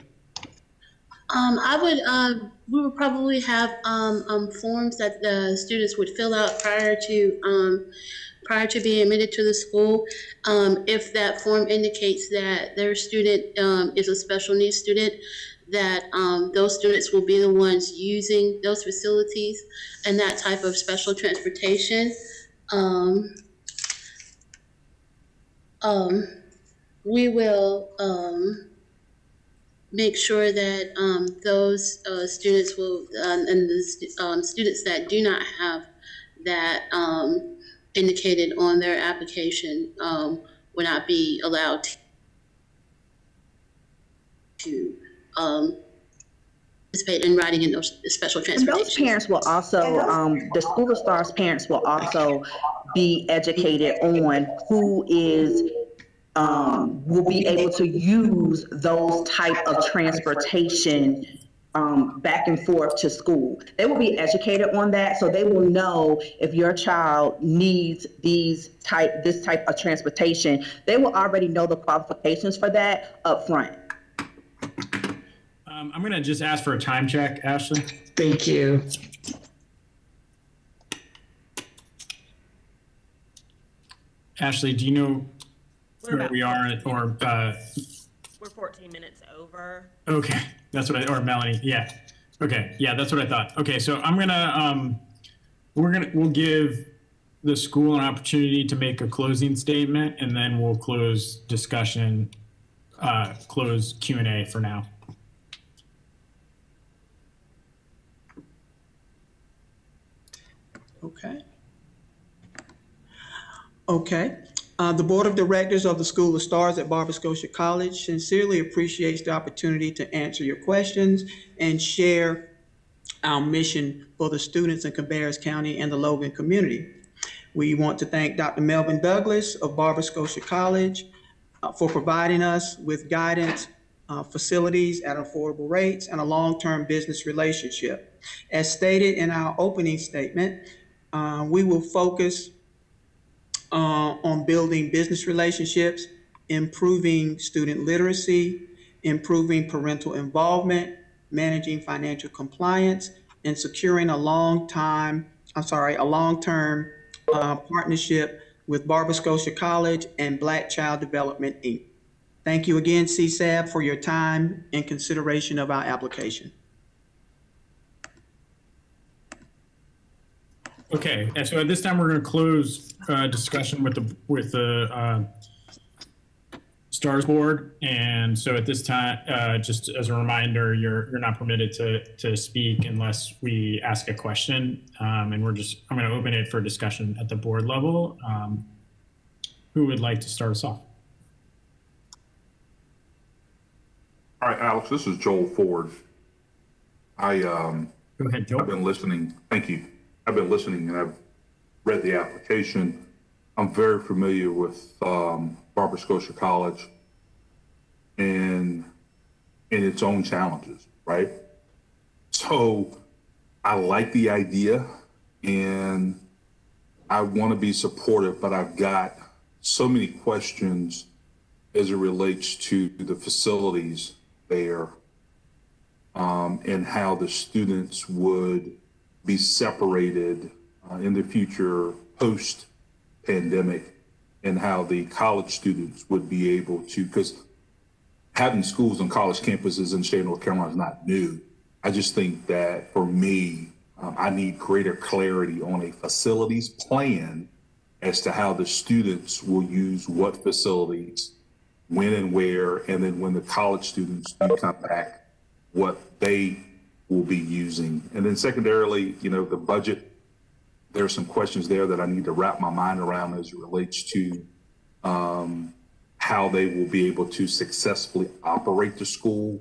Um, I would, um, we would probably have um, um, forms that the students would fill out prior to um, prior to being admitted to the school. Um, if that form indicates that their student um, is a special needs student, that um, those students will be the ones using those facilities and that type of special transportation. Um, um, we will um, make sure that um, those uh, students will, um, and the um, students that do not have that indicated on their application will not be allowed to um, participate in riding in those special transportation. those parents will also, um, the School of Stars parents will also be educated on who is, um, will be able to use those type of transportation, um, back and forth to school. They will be educated on that, so they will know if your child needs these type, this type of transportation. They will already know the qualifications for that up front. Um, I'm gonna just ask for a time check, Ashley. Thank you. Ashley, do you know We're where we are at- or, uh, We're 14 minutes over. okay, that's what I, or Melanie, yeah. Okay, yeah, that's what I thought. Okay, so I'm gonna, um, we're gonna, we'll give the school an opportunity to make a closing statement and then we'll close discussion, uh, close Q and A for now. Okay. Okay. Uh, the Board of Directors of the School of Stars at Barber Scotia College sincerely appreciates the opportunity to answer your questions and share our mission for the students in Cabarrus County and the Logan community. We want to thank Dr. Melvin Douglas of Barber Scotia College uh, for providing us with guidance, uh, facilities at affordable rates, and a long-term business relationship. As stated in our opening statement, uh, we will focus uh, on building business relationships, improving student literacy, improving parental involvement, managing financial compliance, and securing a long time, I'm sorry, a long-term uh, partnership with Barber Scotia College and Black Child Development, Inc. Thank you again, CSAB, for your time and consideration of our application. Okay, and so at this time, we're going to close uh, discussion with the, with the uh, STARS Board. And so at this time, uh, just as a reminder, you're, you're not permitted to, to speak unless we ask a question. Um, And we're just, I'm going to open it for discussion at the board level. Um, Who would like to start us off? All right, Alex, this is Joel Ford. I, um, Go ahead, Joel. I've been listening, thank you. I've been listening and I've read the application. I'm very familiar with, um, Scotia College and, and its own challenges, right? So I like the idea and I want to be supportive, but I've got so many questions as it relates to the facilities there um, and how the students would be separated uh, in the future post pandemic and how the college students would be able to, because having schools on college campuses in the state of North Carolina is not new. I just think that for me, um, I need greater clarity on a facilities plan as to how the students will use what facilities, when and where, and then when the college students do come back, what they will be using. And then secondarily, you know, the budget, there are some questions there that I need to wrap my mind around as it relates to um, how they will be able to successfully operate the school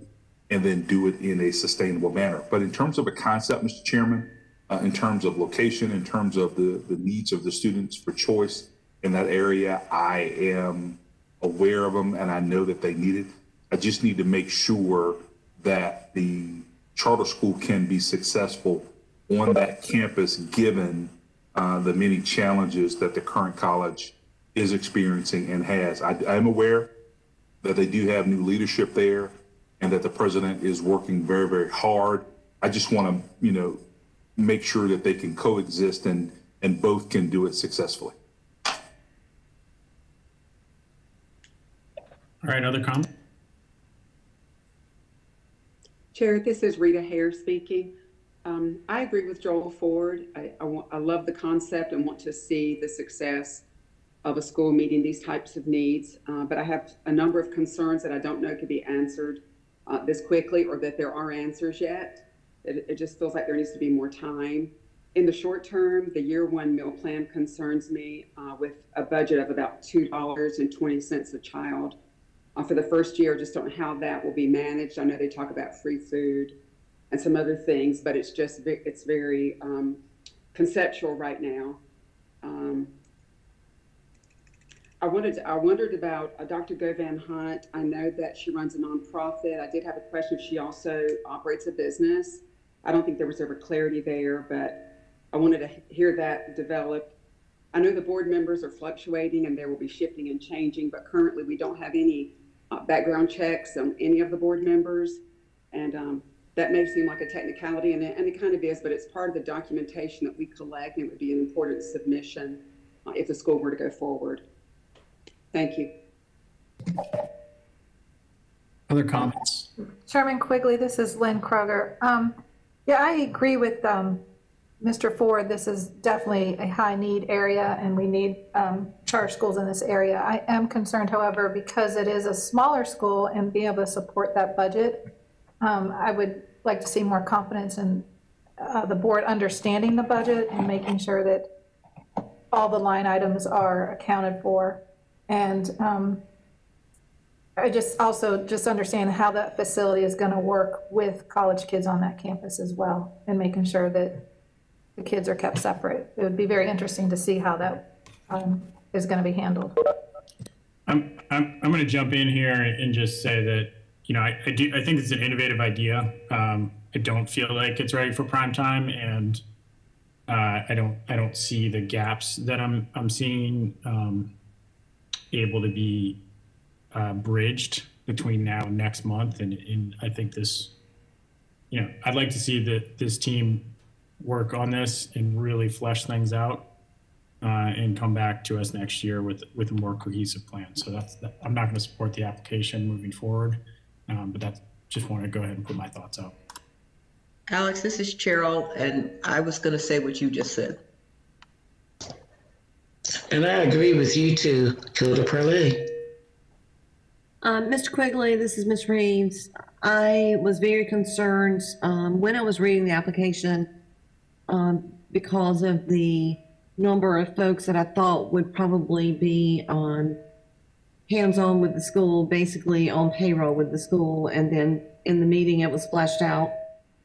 and then do it in a sustainable manner. But in terms of a concept, Mr. Chairman, uh, in terms of location, in terms of the, the needs of the students for choice in that area, I am aware of them and I know that they need it. I just need to make sure that the charter school can be successful on that campus, given uh, the many challenges that the current college is experiencing and has. I, I'm aware that they do have new leadership there and that the president is working very, very hard. I just want to, you know, make sure that they can coexist and, and both can do it successfully. All right, other comments? Chair, this is Rita Haire speaking. Um, I agree with Joel Ford. I, I, want, I love the concept and want to see the success of a school meeting these types of needs. Uh, but I have a number of concerns that I don't know could be answered uh, this quickly or that there are answers yet. It, it just feels like there needs to be more time. In the short term, the year one meal plan concerns me uh, with a budget of about $2.20 a child uh, for the first year. Just don't know how that will be managed. I know they talk about free food and some other things, but it's just it's very um, conceptual right now. Um, I wanted to, I wondered about uh, Dr. Govan Hunt. I know that she runs a nonprofit. I did have a question if she also operates a business. I don't think there was ever clarity there, but I wanted to hear that develop. I know the board members are fluctuating and there will be shifting and changing, but currently we don't have any uh, background checks on any of the board members. And um, that may seem like a technicality, and it, and it kind of is, but it's part of the documentation that we collect, and it would be an important submission uh, if the school were to go forward. Thank you. Other comments? Chairman Quigley, this is Lynn Kroger. Um, yeah, I agree with, um, Mr. Ford. This is definitely a high need area and we need, um, charter schools in this area. I am concerned, however, because it is a smaller school and being able to support that budget. Um, I would like to see more confidence in, uh, the board understanding the budget and making sure that all the line items are accounted for. And um, I just also just understand how that facility is going to work with college kids on that campus as well, and making sure that the kids are kept separate. It would be very interesting to see how that um, is going to be handled. I'm, I'm, I'm going to jump in here and just say that, you know, I, I do, I think it's an innovative idea. Um, I don't feel like it's ready for prime time and uh, I don't, I don't see the gaps that I'm, I'm seeing. Um, able to be uh, bridged between now and next month. And, and I think this, you know, I'd like to see that this team work on this and really flesh things out uh, and come back to us next year with with a more cohesive plan. So that's that, I'm not going to support the application moving forward, um, but that's just want to go ahead and put my thoughts out. Alex, this is Cheryl, and I was going to say what you just said. And I agree with you too, Hilda Perley. Um, Mr. Quigley, this is Ms. Reeves. I was very concerned um, when I was reading the application um, because of the number of folks that I thought would probably be on hands-on with the school, basically on payroll with the school. And then in the meeting, it was fleshed out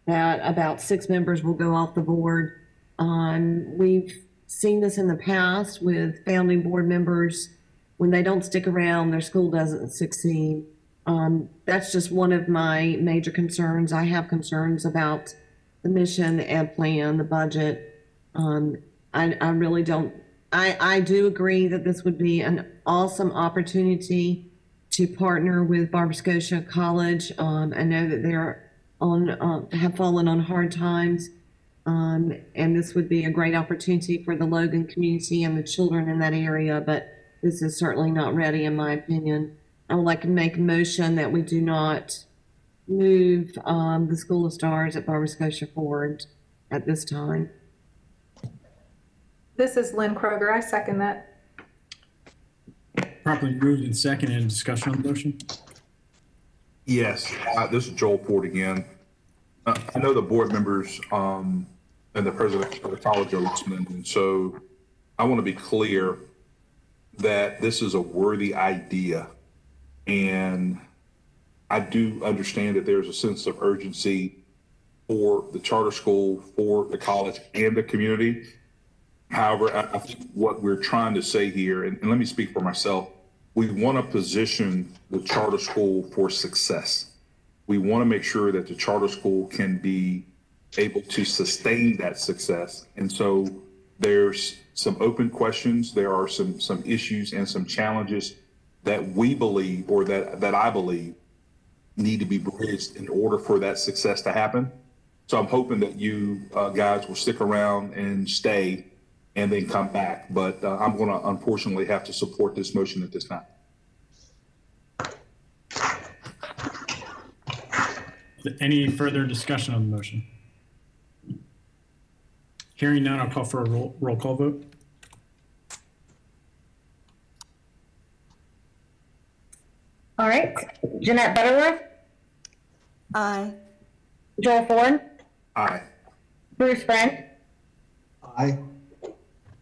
that about six members will go off the board. Um, we've seen this in the past with founding board members. When they don't stick around, their school doesn't succeed. Um, that's just one of my major concerns. I have concerns about the mission, and plan, the budget. Um, I, I really don't. I, I do agree that this would be an awesome opportunity to partner with Barber Scotia College. Um, I know that they're on uh, have fallen on hard times. Um, and this would be a great opportunity for the Logan community and the children in that area, but this is certainly not ready, in my opinion. I would like to make a motion that we do not move um, the School of Stars at Barber Scotia forward at this time. This is Lynn Kroger. I second that. Properly moved and second and discussion on the motion. Yes, uh, this is Joel Ford again. Uh, I know the board members um, and the president of the college are listening, and so I want to be clear that this is a worthy idea And I do understand that there's a sense of urgency for the charter school, for the college and the community. However, I, think what we're trying to say here, and, and let me speak for myself, we want to position the charter school for success. We want to make sure that the charter school can be able to sustain that success. And so there's some open questions, there are some some issues and some challenges that we believe or that that I believe need to be bridged in order for that success to happen. So I'm hoping that you uh, guys will stick around and stay and then come back. But uh, I'm going to unfortunately have to support this motion at this time. Any further discussion on the motion? Hearing none, I'll call for a roll, roll call vote. All right, Jeanette Butterworth, Aye. Joel Ford, Aye. Bruce Friend, Aye.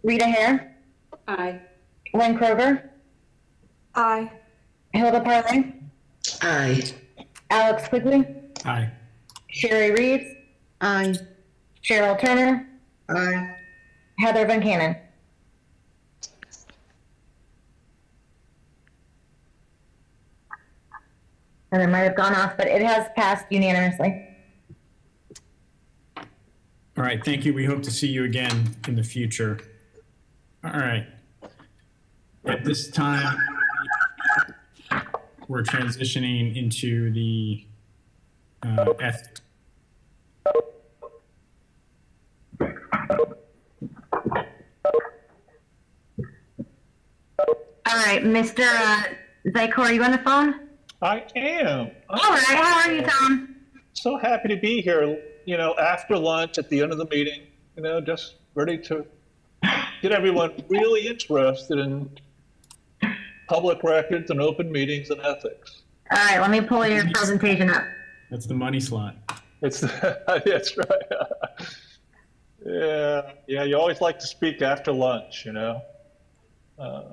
Rita Haire, Aye. Lynn Kroger, Aye. Hilda Parley, Aye. Alex Quigley, Aye. Sherry Reeves, Aye. Cheryl Turner, Aye. Heather Van Cannon. And it might have gone off, but it has passed unanimously. All right, thank you. We hope to see you again in the future. All right. At this time, we're transitioning into the uh, ethics. All right, Mr. Uh, Ziko, are you on the phone? I am. All right, how are you, Tom? So happy to be here, you know, after lunch at the end of the meeting, you know, just ready to get everyone really interested in public records and open meetings and ethics. All right, let me pull your presentation up. That's the money slot. It's, that's right. yeah, yeah, you always like to speak after lunch, you know? Uh,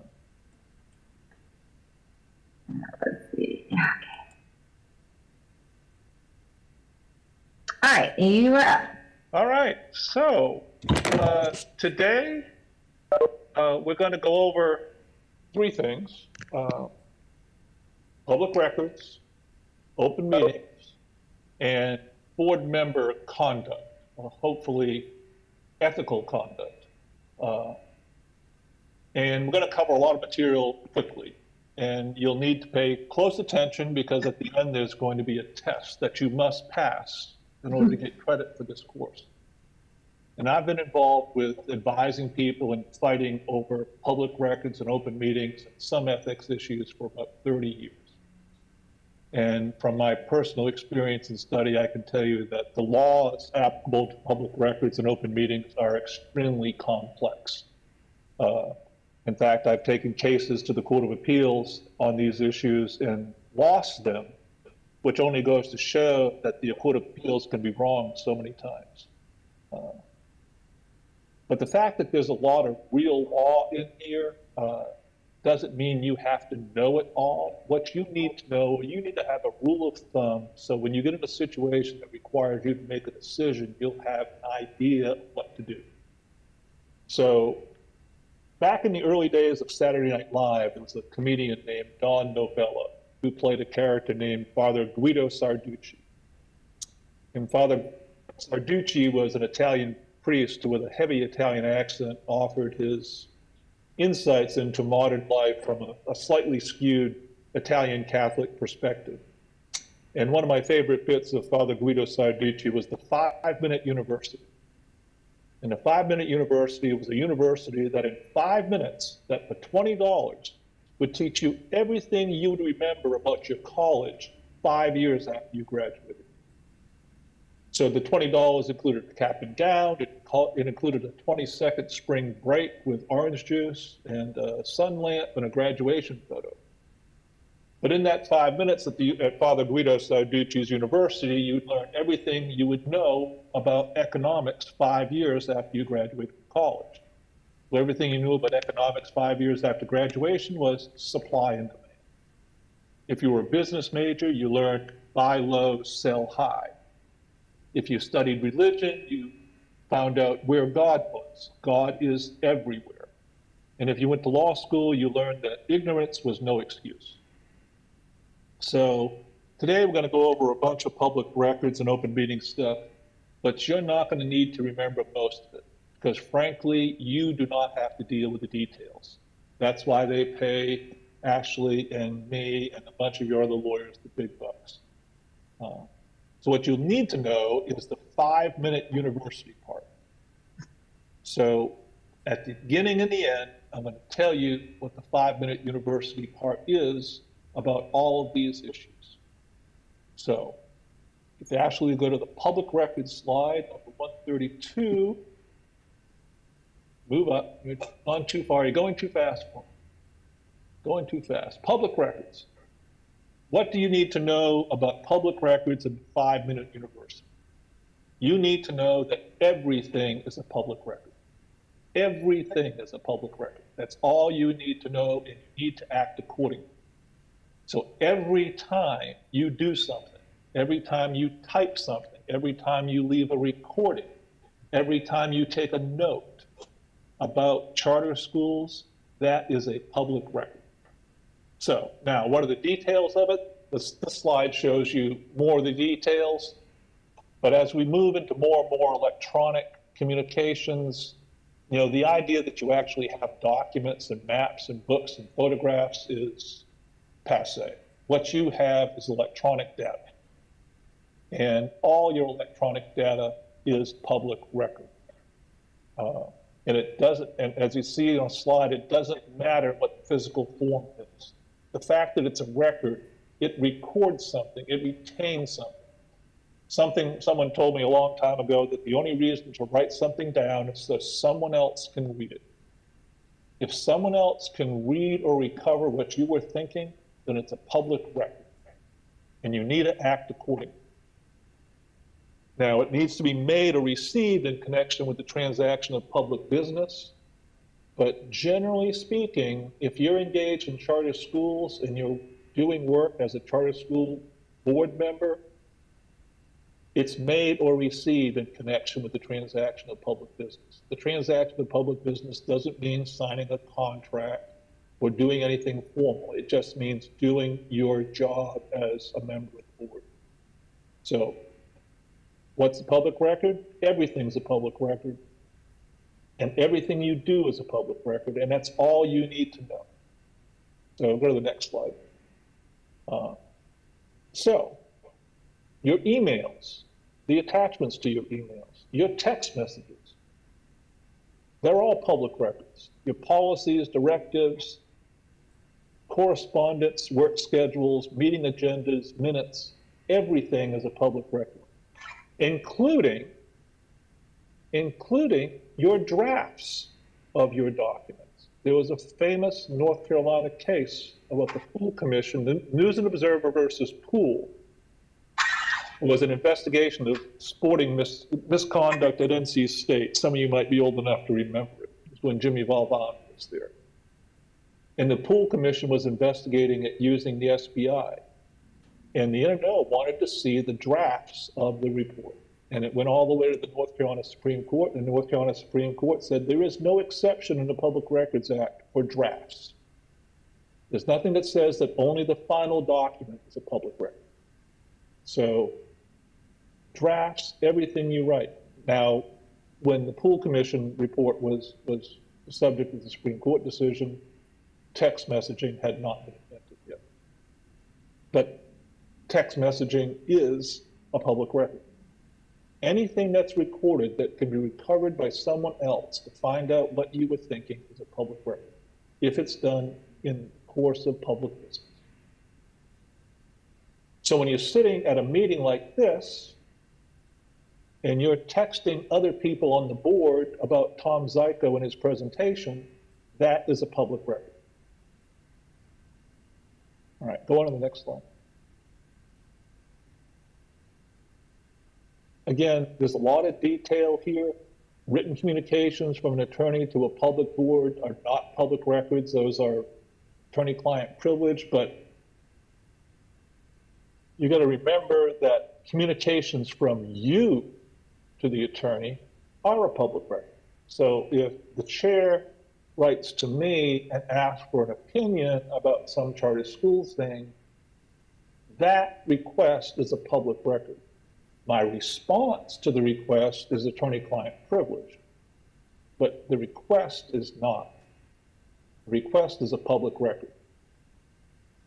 All right, you are up. All right, so uh, today uh, we're going to go over three things uh, public records, open meetings, and board member conduct, or hopefully ethical conduct. Uh, and we're going to cover a lot of material quickly. And you'll need to pay close attention because at the end there's going to be a test that you must pass in order to get credit for this course. And I've been involved with advising people and fighting over public records and open meetings and some ethics issues for about 30 years. And from my personal experience and study, I can tell you that the laws applicable to public records and open meetings are extremely complex. Uh, in fact, I've taken cases to the Court of Appeals on these issues and lost them which only goes to show that the Court of Appeals can be wrong so many times. Uh, but the fact that there's a lot of real law in here uh, doesn't mean you have to know it all. What you need to know, you need to have a rule of thumb. So when you get in a situation that requires you to make a decision, you'll have an idea of what to do. So back in the early days of Saturday Night Live, there was a comedian named Don Novello who played a character named Father Guido Sarducci. And Father Sarducci was an Italian priest with a heavy Italian accent, offered his insights into modern life from a, a slightly skewed Italian Catholic perspective. And one of my favorite bits of Father Guido Sarducci was the five minute university. And the five minute university was a university that in five minutes, that for $20, would teach you everything you would remember about your college five years after you graduated. So the $20 included a cap and gown, it, it included a 20 second spring break with orange juice and a sun lamp and a graduation photo. But in that five minutes at, the, at Father Guido Sarducci's university, you'd learn everything you would know about economics five years after you graduated from college. Everything you knew about economics five years after graduation was supply and demand. If you were a business major, you learned buy low, sell high. If you studied religion, you found out where God was. God is everywhere. And if you went to law school, you learned that ignorance was no excuse. So today we're going to go over a bunch of public records and open meeting stuff, but you're not going to need to remember most of it because frankly, you do not have to deal with the details. That's why they pay Ashley and me and a bunch of your other lawyers the big bucks. Uh, so what you'll need to know is the five minute university part. So at the beginning and the end, I'm going to tell you what the five minute university part is about all of these issues. So if you actually go to the public records slide, number 132, move up, you're gone too far, you're going too fast. Going too fast. Public records. What do you need to know about public records and five minute university? You need to know that everything is a public record. Everything is a public record. That's all you need to know, and you need to act accordingly. So every time you do something, every time you type something, every time you leave a recording, every time you take a note about charter schools, that is a public record. So now, what are the details of it? This, this slide shows you more of the details. But as we move into more and more electronic communications, you know, the idea that you actually have documents and maps and books and photographs is passe. What you have is electronic data. And all your electronic data is public record. Uh, and it doesn't, and as you see on the slide, it doesn't matter what the physical form is. The fact that it's a record, it records something, it retains something. Something someone told me a long time ago that the only reason to write something down is so someone else can read it. If someone else can read or recover what you were thinking, then it's a public record. And you need to act accordingly. Now, it needs to be made or received in connection with the transaction of public business. But generally speaking, if you're engaged in charter schools and you're doing work as a charter school board member, it's made or received in connection with the transaction of public business. The transaction of public business doesn't mean signing a contract or doing anything formal. It just means doing your job as a member of the board. So what's a public record? Everything's a public record. And everything you do is a public record, and that's all you need to know. So go to the next slide. Uh, so, your emails, the attachments to your emails, your text messages, they're all public records. Your policies, directives, correspondence, work schedules, meeting agendas, minutes, everything is a public record, including, including your drafts of your documents. There was a famous North Carolina case about the Poole Commission, the News and Observer versus Poole, was an investigation of sporting mis- misconduct at NC State. Some of you might be old enough to remember it. It was when Jimmy Valvano was there. And the Poole Commission was investigating it using the SBI. And the N&O wanted to see the drafts of the report. And it went all the way to the North Carolina Supreme Court. And the North Carolina Supreme Court said there is no exception in the Public Records Act for drafts. There's nothing that says that only the final document is a public record. So drafts, everything you write. Now, when the Poole Commission report was, was the subject of the Supreme Court decision, text messaging had not been invented yet. But text messaging is a public record. Anything that's recorded that can be recovered by someone else to find out what you were thinking is a public record, if it's done in the course of public business. So when you're sitting at a meeting like this, and you're texting other people on the board about Tom Ziko and his presentation, that is a public record. All right, go on to the next slide. Again, there's a lot of detail here. Written communications from an attorney to a public board are not public records. Those are attorney-client privilege, but you got to remember that communications from you to the attorney are a public record. So if the chair writes to me and asks for an opinion about some charter school thing, that request is a public record. My response to the request is attorney-client privilege, but the request is not. The request is a public record.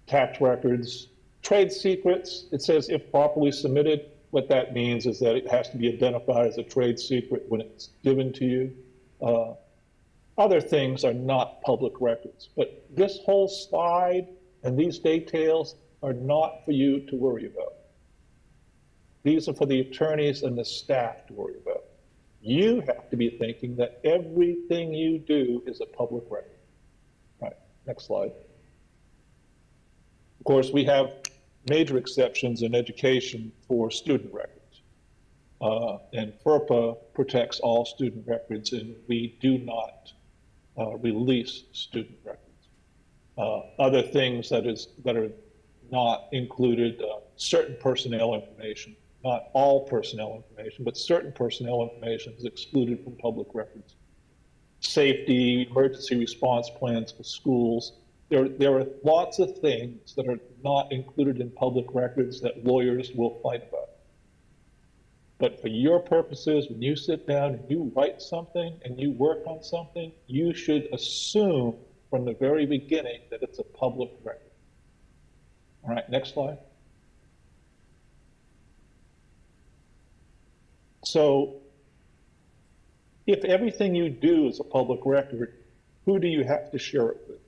Tax records, trade secrets, it says if properly submitted, what that means is that it has to be identified as a trade secret when it's given to you. Uh, other things are not public records, but this whole slide and these details are not for you to worry about. These are for the attorneys and the staff to worry about. You have to be thinking that everything you do is a public record. All right, next slide. Of course, we have major exceptions in education for student records. Uh, and FERPA protects all student records, and we do not uh, release student records. Uh, other things that is that are not included, uh, certain personnel information, not all personnel information, but certain personnel information is excluded from public records. Safety, emergency response plans for schools. There, there are lots of things that are not included in public records that lawyers will fight about. But for your purposes, when you sit down and you write something and you work on something, you should assume from the very beginning that it's a public record. All right, next slide. So if everything you do is a public record, who do you have to share it with?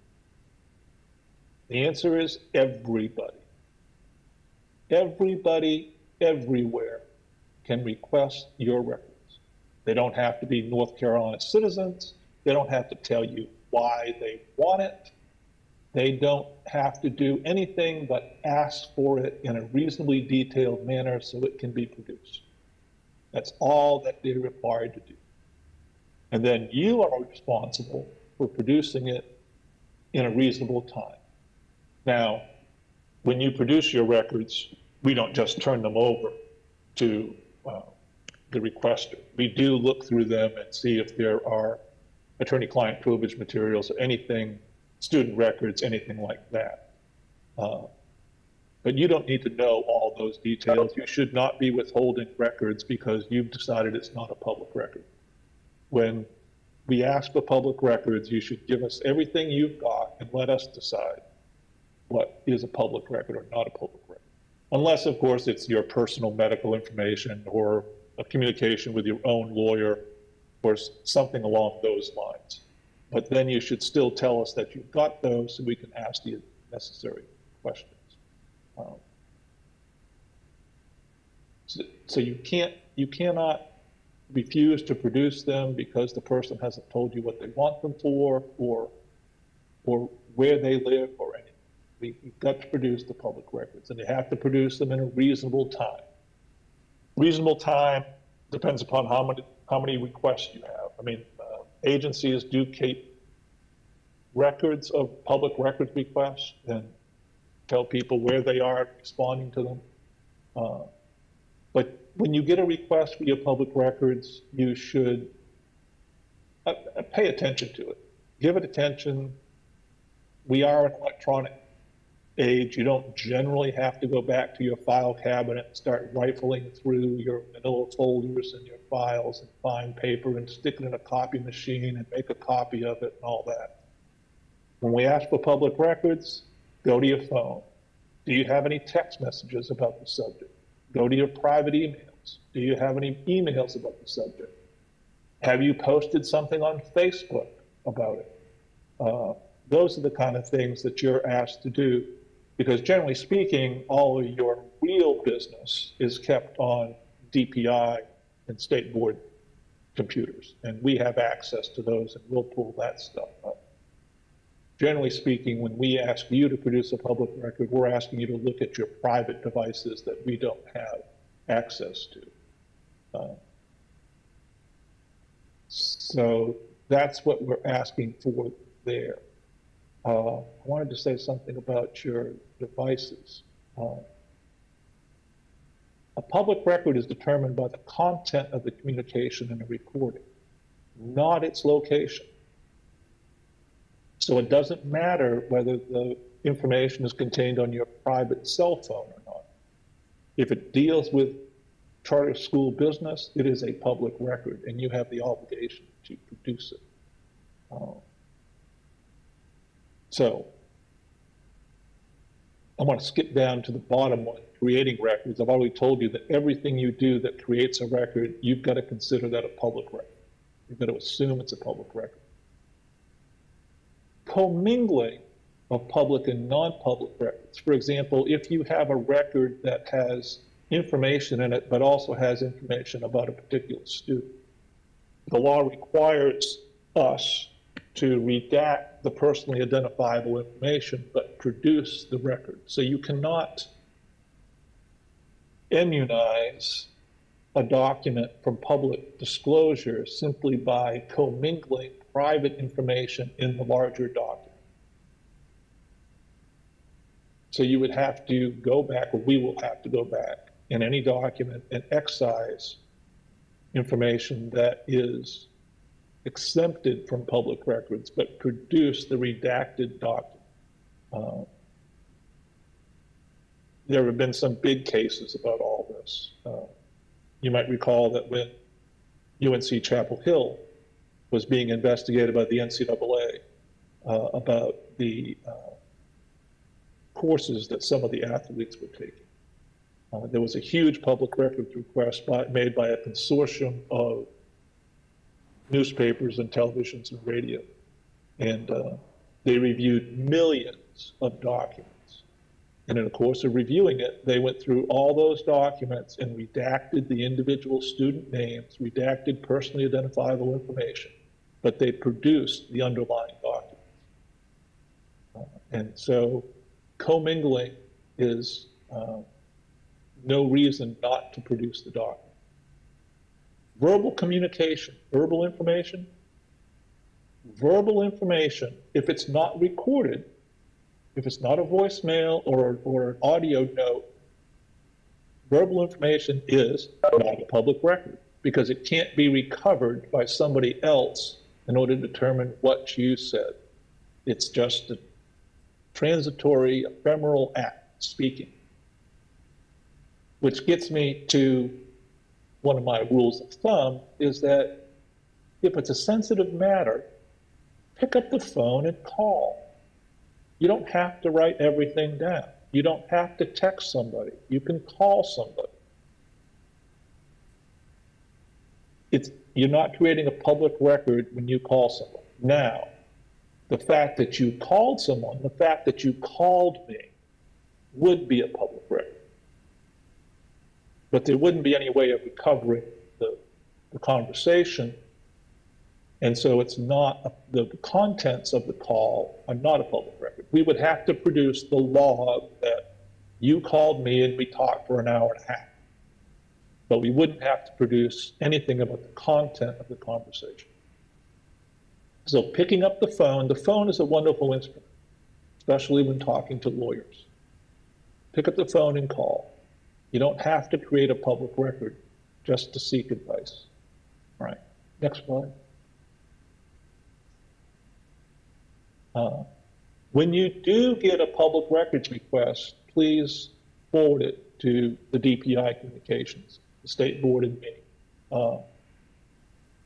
The answer is everybody. Everybody, everywhere can request your records. They don't have to be North Carolina citizens. They don't have to tell you why they want it. They don't have to do anything but ask for it in a reasonably detailed manner so it can be produced. That's all that they're required to do. And then you are responsible for producing it in a reasonable time. Now, when you produce your records, we don't just turn them over to uh, the requester. We do look through them and see if there are attorney-client privilege materials or anything student records, anything like that. Uh, but you don't need to know all those details. You should not be withholding records because you've decided it's not a public record. When we ask for public records, you should give us everything you've got and let us decide what is a public record or not a public record. Unless, of course, it's your personal medical information or a communication with your own lawyer or something along those lines. But then you should still tell us that you've got those so we can ask the necessary questions. Um, so, so you can't, you cannot refuse to produce them because the person hasn't told you what they want them for or, or where they live or anything. Have got to produce the public records and you have to produce them in a reasonable time. Reasonable time depends upon how many, how many requests you have. I mean, agencies do keep records of public records requests and tell people where they are responding to them. Uh, but when you get a request for your public records, you should uh, uh, pay attention to it. Give it attention. We are an electronic age. You don't generally have to go back to your file cabinet and start rifling through your manila folders and your files and find paper and stick it in a copy machine and make a copy of it and all that. When we ask for public records, go to your phone. Do you have any text messages about the subject? Go to your private emails. Do you have any emails about the subject? Have you posted something on Facebook about it? Uh, those are the kind of things that you're asked to do because generally speaking, all of your real business is kept on DPI and state board computers. And we have access to those and we'll pull that stuff up. Generally speaking, when we ask you to produce a public record, we're asking you to look at your private devices that we don't have access to. Uh, so that's what we're asking for there. Uh, I wanted to say something about your devices. Uh, A public record is determined by the content of the communication in the recording, not its location. So it doesn't matter whether the information is contained on your private cell phone or not. If it deals with charter school business, it is a public record, and you have the obligation to produce it. Uh, So I want to skip down to the bottom one, creating records. I've already told you that everything you do that creates a record, you've got to consider that a public record. You've got to assume it's a public record. Commingling of public and non-public records. For example, if you have a record that has information in it, but also has information about a particular student, the law requires us to redact the personally identifiable information, but produce the record. So you cannot immunize a document from public disclosure simply by commingling private information in the larger document. So you would have to go back, or we will have to go back in any document and excise information that is exempted from public records, but produce the redacted document. Uh, there have been some big cases about all this. Uh, you might recall that when UNC Chapel Hill was being investigated by the NCAA uh, about the uh, courses that some of the athletes were taking. Uh, there was a huge public records request by, made by a consortium of newspapers and televisions and radio. And uh, they reviewed millions of documents. And in the course of reviewing it, they went through all those documents and redacted the individual student names, redacted personally identifiable information, but they produced the underlying documents. Uh, and so commingling is uh, no reason not to produce the document. Verbal communication, verbal information, verbal information, if it's not recorded, if it's not a voicemail or, or an audio note, verbal information is not a public record because it can't be recovered by somebody else in order to determine what you said. It's just a transitory, ephemeral act, speaking. Which gets me to one of my rules of thumb is that if it's a sensitive matter, pick up the phone and call. You don't have to write everything down. You don't have to text somebody. You can call somebody. It's, you're not creating a public record when you call someone. Now, the fact that you called someone, the fact that you called me, would be a public record. But there wouldn't be any way of recovering the, the conversation. And so it's not, the, the contents of the call are not a public record. We would have to produce the log that you called me and we talked for an hour and a half. But we wouldn't have to produce anything about the content of the conversation. So picking up the phone, the phone is a wonderful instrument, especially when talking to lawyers. Pick up the phone and call. You don't have to create a public record just to seek advice. All right, next slide. Uh, when you do get a public records request, please forward it to the DPI communications, the state board and me. Uh,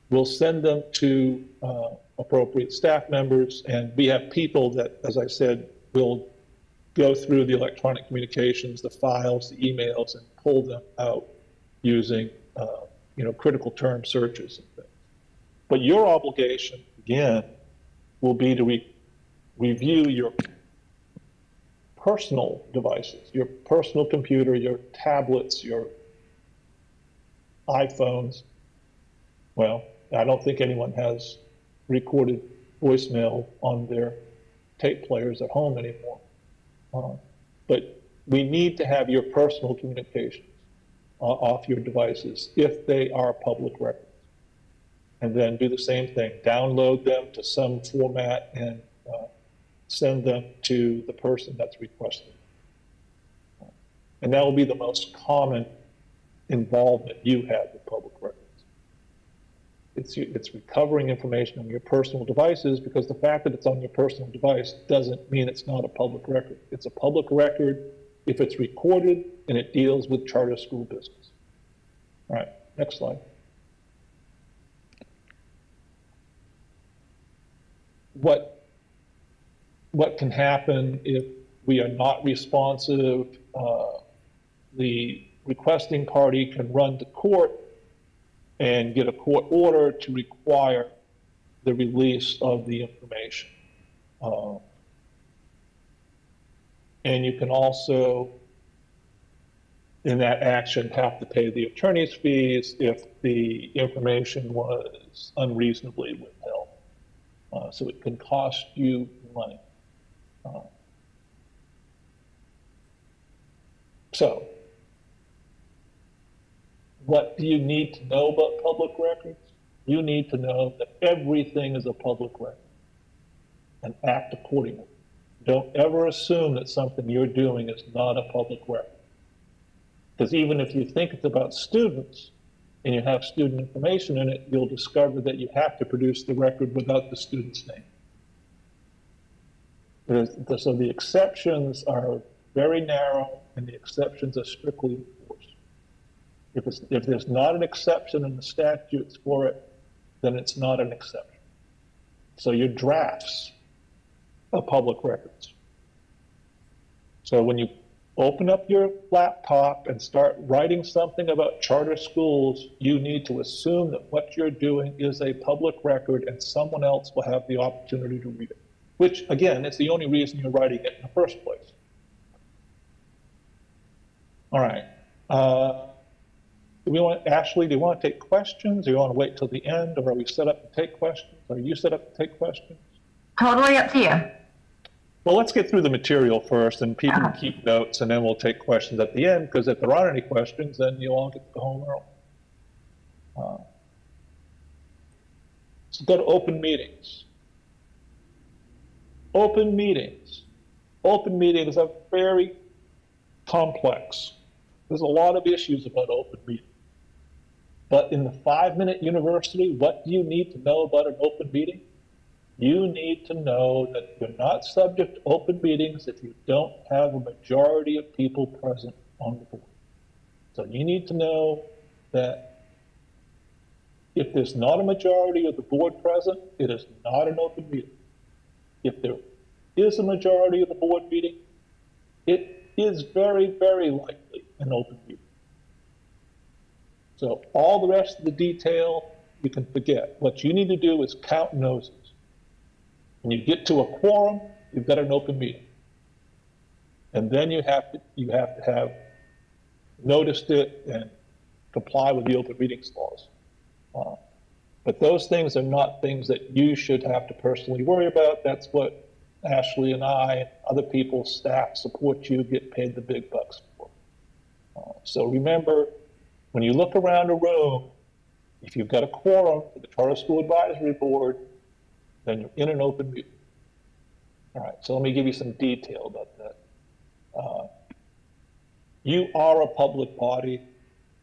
we'll send them to uh, appropriate staff members, and we have people that, as I said, will go through the electronic communications, the files, the emails, and pull them out using, uh, you know, critical term searches and things. But your obligation, again, will be to re review your personal devices, your personal computer, your tablets, your iPhones. Well, I don't think anyone has recorded voicemail on their tape players at home anymore. Uh, but we need to have your personal communications uh, off your devices if they are public records. And then do the same thing, download them to some format and uh, send them to the person that's requesting. And that will be the most common involvement you have with public records. It's, it's recovering information on your personal devices because the fact that it's on your personal device doesn't mean it's not a public record. It's a public record if it's recorded and it deals with charter school business. All right, next slide. What, what can happen if we are not responsive? Uh, the requesting party can run to court and get a court order to require the release of the information. Uh, and you can also, in that action, have to pay the attorney's fees if the information was unreasonably withheld. Uh, so it can cost you money. Uh, so, what do you need to know about public records? You need to know that everything is a public record and act accordingly. Don't ever assume that something you're doing is not a public record. Because even if you think it's about students and you have student information in it, you'll discover that you have to produce the record without the student's name. So the exceptions are very narrow and the exceptions are strictly. If, it's, if there's not an exception in the statutes for it, then it's not an exception. So your drafts are public records. So when you open up your laptop and start writing something about charter schools, you need to assume that what you're doing is a public record and someone else will have the opportunity to read it. Which, again, is the only reason you're writing it in the first place. All right. Uh, do we want, Ashley, do you want to take questions? Do you want to wait till the end, or are we set up to take questions? Are you set up to take questions? Totally up to you. Well, let's get through the material first, and people can keep notes, and then we'll take questions at the end, because if there aren't any questions, then you'll all get to go home early. Uh, Let's go to open meetings. Open meetings. Open meetings are very complex. There's a lot of issues about open meetings. But in the five-minute university, what do you need to know about an open meeting? You need to know that you're not subject to open meetings if you don't have a majority of people present on the board. So you need to know that if there's not a majority of the board present, it is not an open meeting. If there is a majority of the board meeting, it is very, very likely an open meeting. So all the rest of the detail you can forget. What you need to do is count noses. When you get to a quorum, you've got an open meeting. And then you have to, you have to have noticed it and comply with the open meetings laws. Uh, But those things are not things that you should have to personally worry about. That's what Ashley and I and other people, staff, support you, get paid the big bucks for. Uh, So remember, when you look around a room, if you've got a quorum for the Charter School Advisory Board, then you're in an open meeting. All right, so let me give you some detail about that. Uh, You are a public body.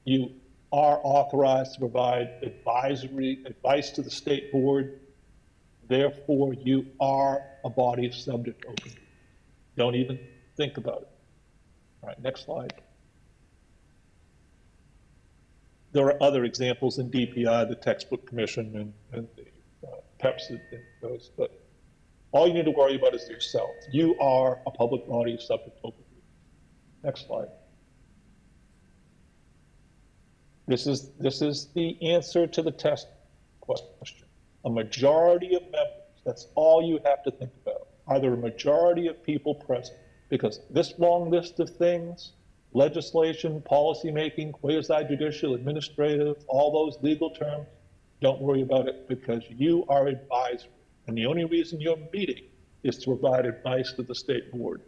You are authorized to provide advisory, advice to the state board. Therefore, you are a body subject to open. Don't even think about it. All right, next slide. There are other examples in DPI, the textbook commission and, and the uh, PEPS and those, but all you need to worry about is yourself. You are a public body subject to open. Next slide. This is, this is the answer to the test question. A majority of members, that's all you have to think about. Are there a majority of people present? Because this long list of things, legislation, policymaking, quasi-judicial, administrative, all those legal terms, don't worry about it because you are advisory. And the only reason you're meeting is to provide advice to the state board.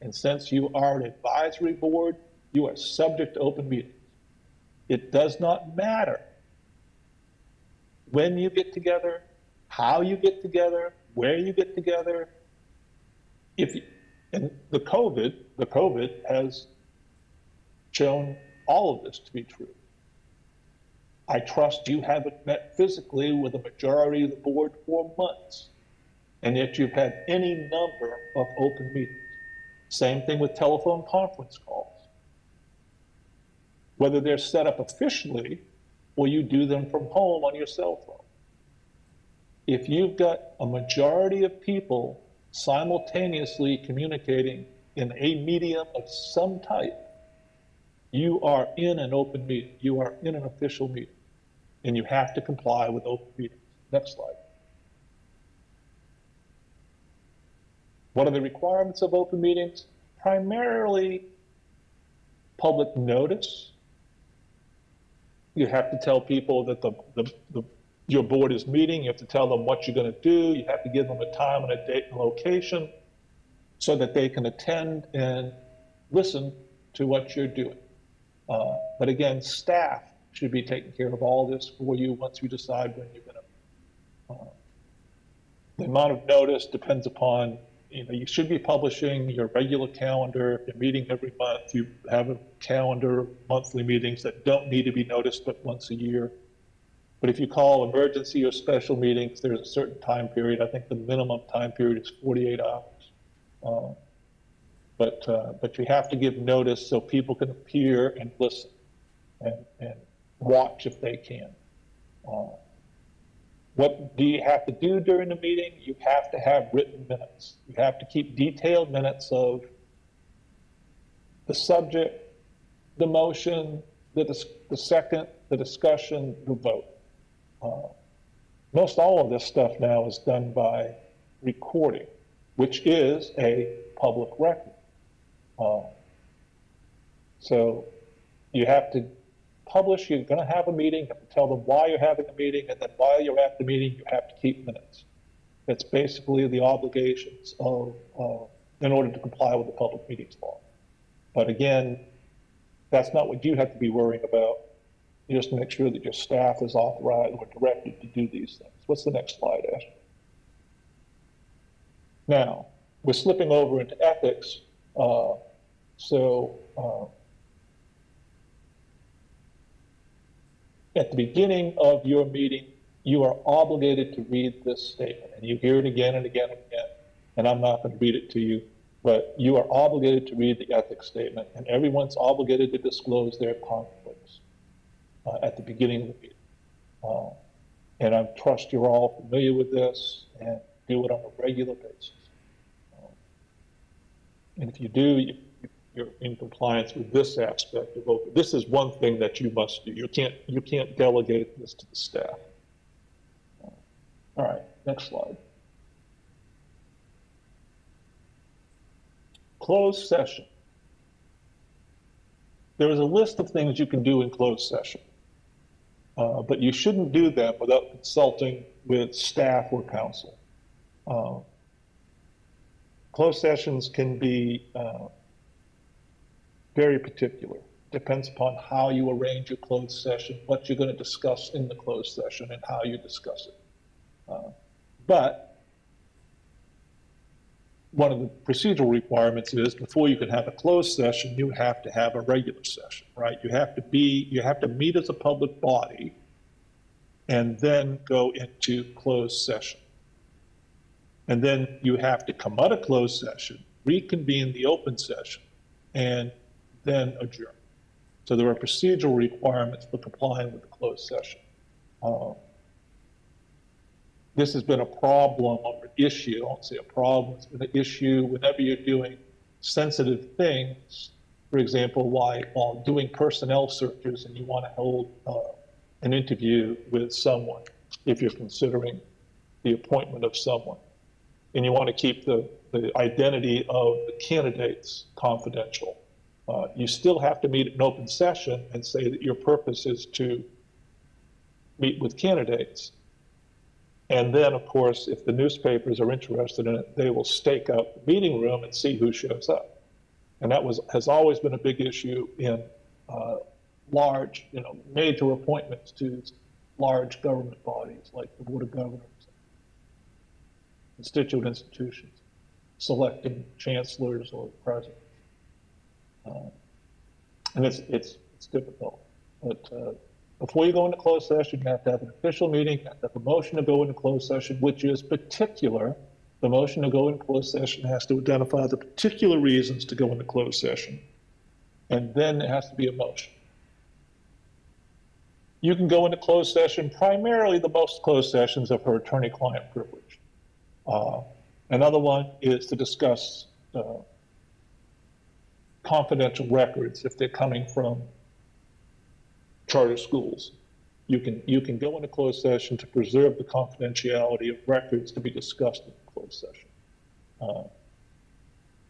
And since you are an advisory board, you are subject to open meetings. It does not matter when you get together, how you get together, where you get together. If you, and the COVID, the COVID has shown all of this to be true. I trust you haven't met physically with a majority of the board for months, and yet you've had any number of open meetings. Same thing with telephone conference calls. Whether they're set up officially or you do them from home on your cell phone. If you've got a majority of people simultaneously communicating in a medium of some type, you are in an open meeting. You are in an official meeting. And you have to comply with open meetings. Next slide. What are the requirements of open meetings? Primarily public notice. You have to tell people that the, the, the, your board is meeting. You have to tell them what you're going to do. You have to give them a time and a date and location so that they can attend and listen to what you're doing. Uh, but again, staff should be taking care of all this for you once you decide when you're going to. Uh, the amount of notice depends upon, you know, you should be publishing your regular calendar. If you're meeting every month, you have a calendar, of monthly meetings that don't need to be noticed but once a year. But if you call emergency or special meetings, there's a certain time period. I think the minimum time period is 48 hours. Uh, but, uh, but you have to give notice so people can appear and listen and, and watch if they can. Uh, what do you have to do during the meeting? You have to have written minutes. You have to keep detailed minutes of the subject, the motion, the, dis- the second, the discussion, the vote. Uh, most all of this stuff now is done by recording, which is a public record. Uh, so you have to publish, you're going to have a meeting, you have to tell them why you're having a meeting, and then while you're at the meeting, you have to keep minutes. That's basically the obligations of, uh, in order to comply with the public meetings law. But again, that's not what you have to be worrying about. You just make sure that your staff is authorized or directed to do these things. What's the next slide, Ash? Now, we're slipping over into ethics. Uh, so uh, at the beginning of your meeting, you are obligated to read this statement, and you hear it again and again and again. And I'm not going to read it to you, but you are obligated to read the ethics statement, and everyone's obligated to disclose their conflicts uh, at the beginning of the meeting. Uh, and I trust you're all familiar with this and do it on a regular basis. Uh, and if you do, you, you're in compliance with this aspect of open. This is one thing that you must do. You can't you can't delegate this to the staff. All right, next slide. Closed session. There is a list of things you can do in closed session, uh, but you shouldn't do them without consulting with staff or counsel. Uh, closed sessions can be uh, very particular. Depends upon how you arrange your closed session, what you're going to discuss in the closed session, and how you discuss it. Uh, but one of the procedural requirements is before you can have a closed session, you have to have a regular session, right? You have to be, you have to meet as a public body and then go into closed session. And then you have to come out of closed session, reconvene the open session, and then adjourn. So there are procedural requirements for complying with the closed session. Uh, this has been a problem or an issue. I won't say a problem. It's been an issue whenever you're doing sensitive things. For example, while doing personnel searches and you want to hold uh, an interview with someone, if you're considering the appointment of someone, and you want to keep the, the identity of the candidates confidential. Uh, you still have to meet an open session and say that your purpose is to meet with candidates. And then, of course, if the newspapers are interested in it, they will stake out the meeting room and see who shows up. And that was has always been a big issue in uh, large, you know, major appointments to large government bodies like the Board of Governors, constituent institutions, selecting chancellors or presidents. Uh, and it's it's it's difficult. But uh, before you go into closed session, you have to have an official meeting, you have to have a motion to go into closed session, which is particular. The motion to go into closed session has to identify the particular reasons to go into closed session. And then it has to be a motion. You can go into closed session, primarily the most closed sessions are for attorney-client privilege. Uh, Another one is to discuss uh, confidential records if they're coming from charter schools. You can, you can go into closed session to preserve the confidentiality of records to be discussed in closed session. Uh,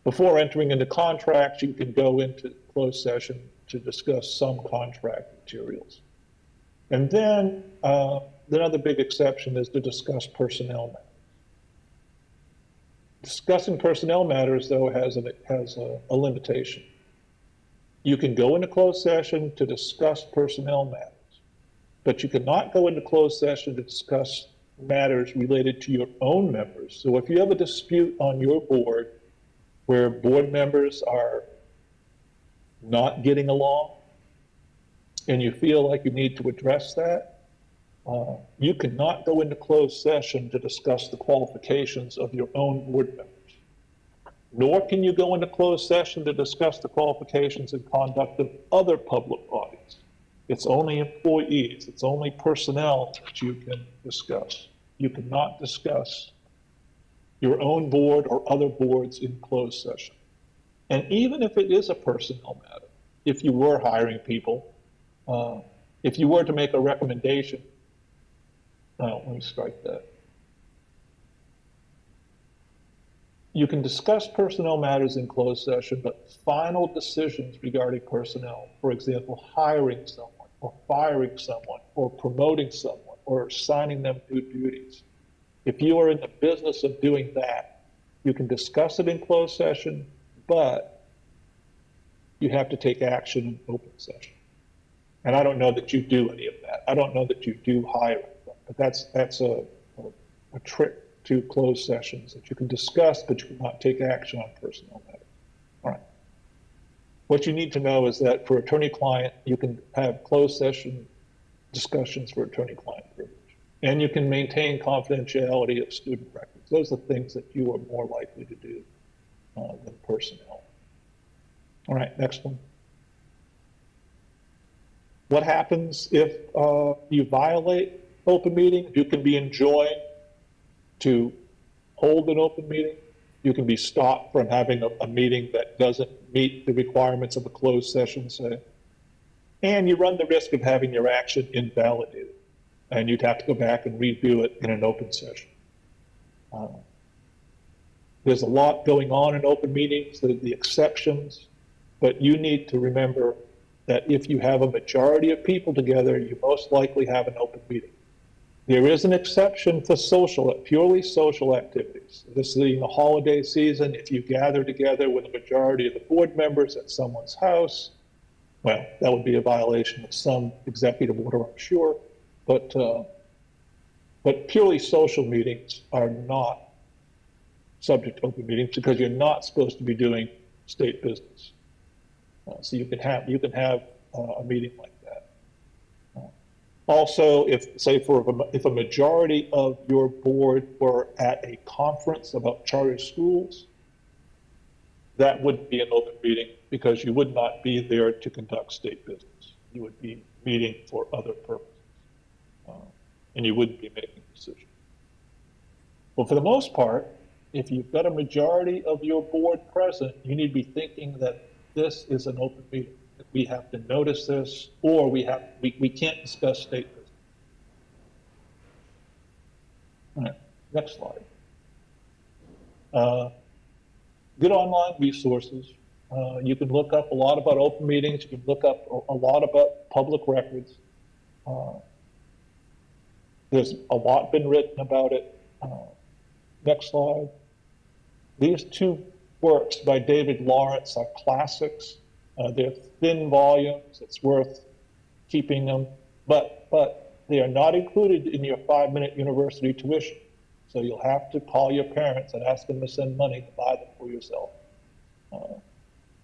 Before entering into contracts, you can go into closed session to discuss some contract materials. And then, uh, the other big exception is to discuss personnel matters. Discussing personnel matters, though, has, an, has a, a limitation. You can go into closed session to discuss personnel matters, but you cannot go into closed session to discuss matters related to your own members. So if you have a dispute on your board where board members are not getting along, and you feel like you need to address that, uh, you cannot go into closed session to discuss the qualifications of your own board members. Nor can you go into closed session to discuss the qualifications and conduct of other public bodies. It's only employees, it's only personnel that you can discuss. You cannot discuss your own board or other boards in closed session. And even if it is a personnel matter, if you were hiring people, uh, if you were to make a recommendation no, let me strike that. You can discuss personnel matters in closed session, but final decisions regarding personnel, for example, hiring someone, or firing someone, or promoting someone, or assigning them new duties. If you are in the business of doing that, you can discuss it in closed session, but you have to take action in open session. And I don't know that you do any of that. I don't know that you do hiring. But that's, that's a, a, a trick to closed sessions that you can discuss, but you cannot take action on personnel matters. All right. What you need to know is that for attorney-client, you can have closed session discussions for attorney-client privilege. And you can maintain confidentiality of student records. Those are things that you are more likely to do uh, than personnel. All right, next one. What happens if uh, you violate open meeting. You can be enjoined to hold an open meeting. You can be stopped from having a, a meeting that doesn't meet the requirements of a closed session, say. And you run the risk of having your action invalidated. And you'd have to go back and review it in an open session. Uh, there's a lot going on in open meetings, the, the exceptions, but you need to remember that if you have a majority of people together, you most likely have an open meeting. There is an exception for social, purely social activities. This is the holiday season. If you gather together with a majority of the board members at someone's house, well, that would be a violation of some executive order, I'm sure. But, uh, but purely social meetings are not subject to open meetings because you're not supposed to be doing state business. Uh, so you can have you can have uh, a meeting like also, if, say, for if a majority of your board were at a conference about charter schools, that wouldn't be an open meeting because you would not be there to conduct state business. You would be meeting for other purposes. Uh, and you wouldn't be making decisions. Well, for the most part, if you've got a majority of your board present, you need to be thinking that this is an open meeting we have to notice this, or we have we, we can't discuss state business. All right, next slide. Uh, good online resources. Uh, you can look up a lot about open meetings. You can look up a, lot about public records. Uh, there's a lot been written about it. Uh, next slide. These two works by David Lawrence are classics. Uh, they're thin volumes. It's worth keeping them, but but they are not included in your five-minute university tuition. So you'll have to call your parents and ask them to send money to buy them for yourself. Uh,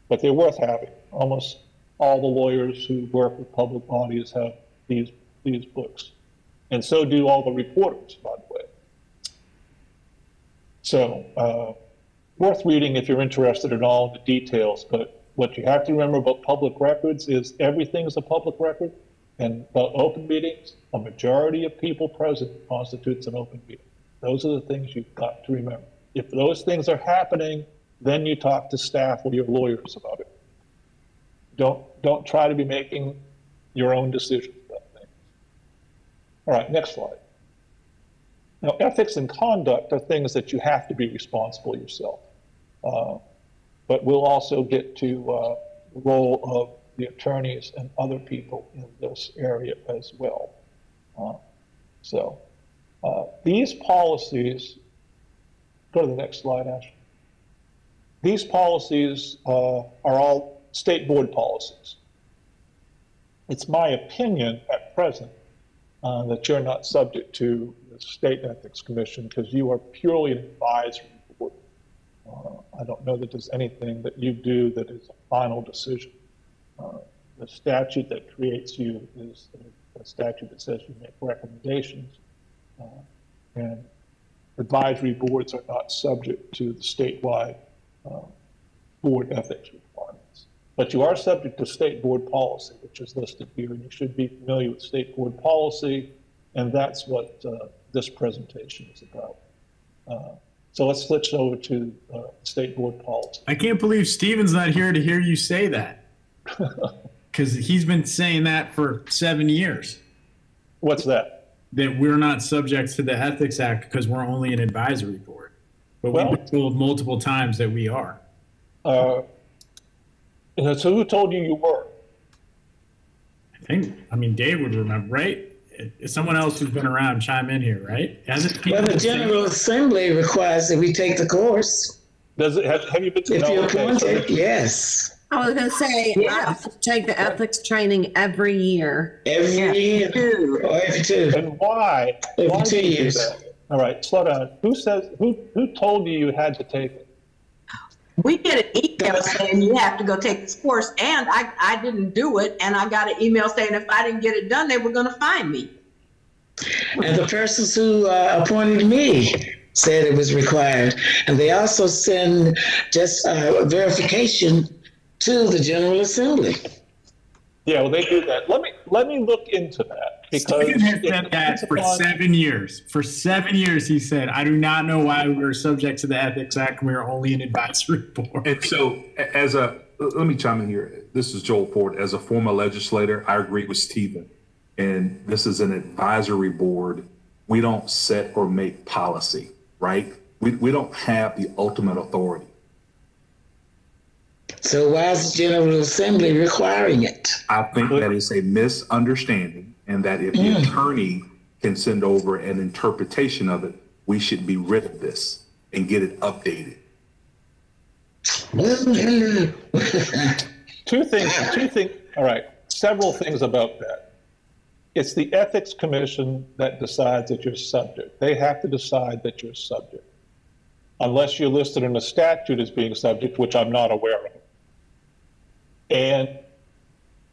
but they're worth having. Almost all the lawyers who work with public bodies have these, these books. And so do all the reporters, by the way. So, uh, worth reading if you're interested in all the details, but what you have to remember about public records is everything is a public record. And about open meetings, a majority of people present constitutes an open meeting. Those are the things you've got to remember. If those things are happening, then you talk to staff or your lawyers about it. Don't, don't try to be making your own decisions about things. All right, next slide. Now, ethics and conduct are things that you have to be responsible yourself. Uh, but we'll also get to uh, the role of the attorneys and other people in this area as well. Uh, so uh, these policies, go to the next slide, Ash. These policies uh, are all state board policies. It's my opinion at present uh, that you're not subject to the State Ethics Commission because you are purely an advisory I don't know that there's anything that you do that is a final decision. Uh, the statute that creates you is a, statute that says you make recommendations, uh, and advisory boards are not subject to the statewide uh, board ethics requirements. But you are subject to state board policy, which is listed here, and you should be familiar with state board policy, and that's what uh, this presentation is about. Uh, so let's switch over to uh, state board policy. I can't believe Steven's not here to hear you say that. Because he's been saying that for seven years. What's that? That we're not subject to the Ethics Act because we're only an advisory board. But Well- we've been told multiple times that we are. Uh, so who told you you were? I think, I mean, Dave would remember, right? It's someone else who's been around chime in here, right? Hasn't Well, the General Assembly requires that we take the course. Does it, have, have you been? to If you're okay, so- appointed, yes. I was gonna say, I take the ethics training every year. Every year. Or oh, every two. And why? Every Why two do you do years. that? All right, slow down. Who says, who, who told you you had to take it? We get an email saying you have to go take this course, and I, I didn't do it, and I got an email saying if I didn't get it done, they were gonna fine me. And the persons who uh, appointed me said it was required. And they also send just uh, verification to the General Assembly. Yeah, well, they do that. Let me, let me look into that because. Steven has said that for upon- seven years. For seven years, he said, I do not know why we were subject to the Ethics Act. We are only an advisory board. And so, as a, let me chime in here. This is Joel Ford. As a former legislator, I agree with Stephen. And this is an advisory board. We don't set or make policy, right? We, we don't have the ultimate authority. So why is the General Assembly requiring it? I think that is a misunderstanding and that if the Mm. attorney can send over an interpretation of it, we should be rid of this and get it updated. Two things, two things, all right, several things about that. It's the Ethics Commission that decides that you're subject. They have to decide that you're subject. Unless you're listed in a statute as being subject, which I'm not aware of. And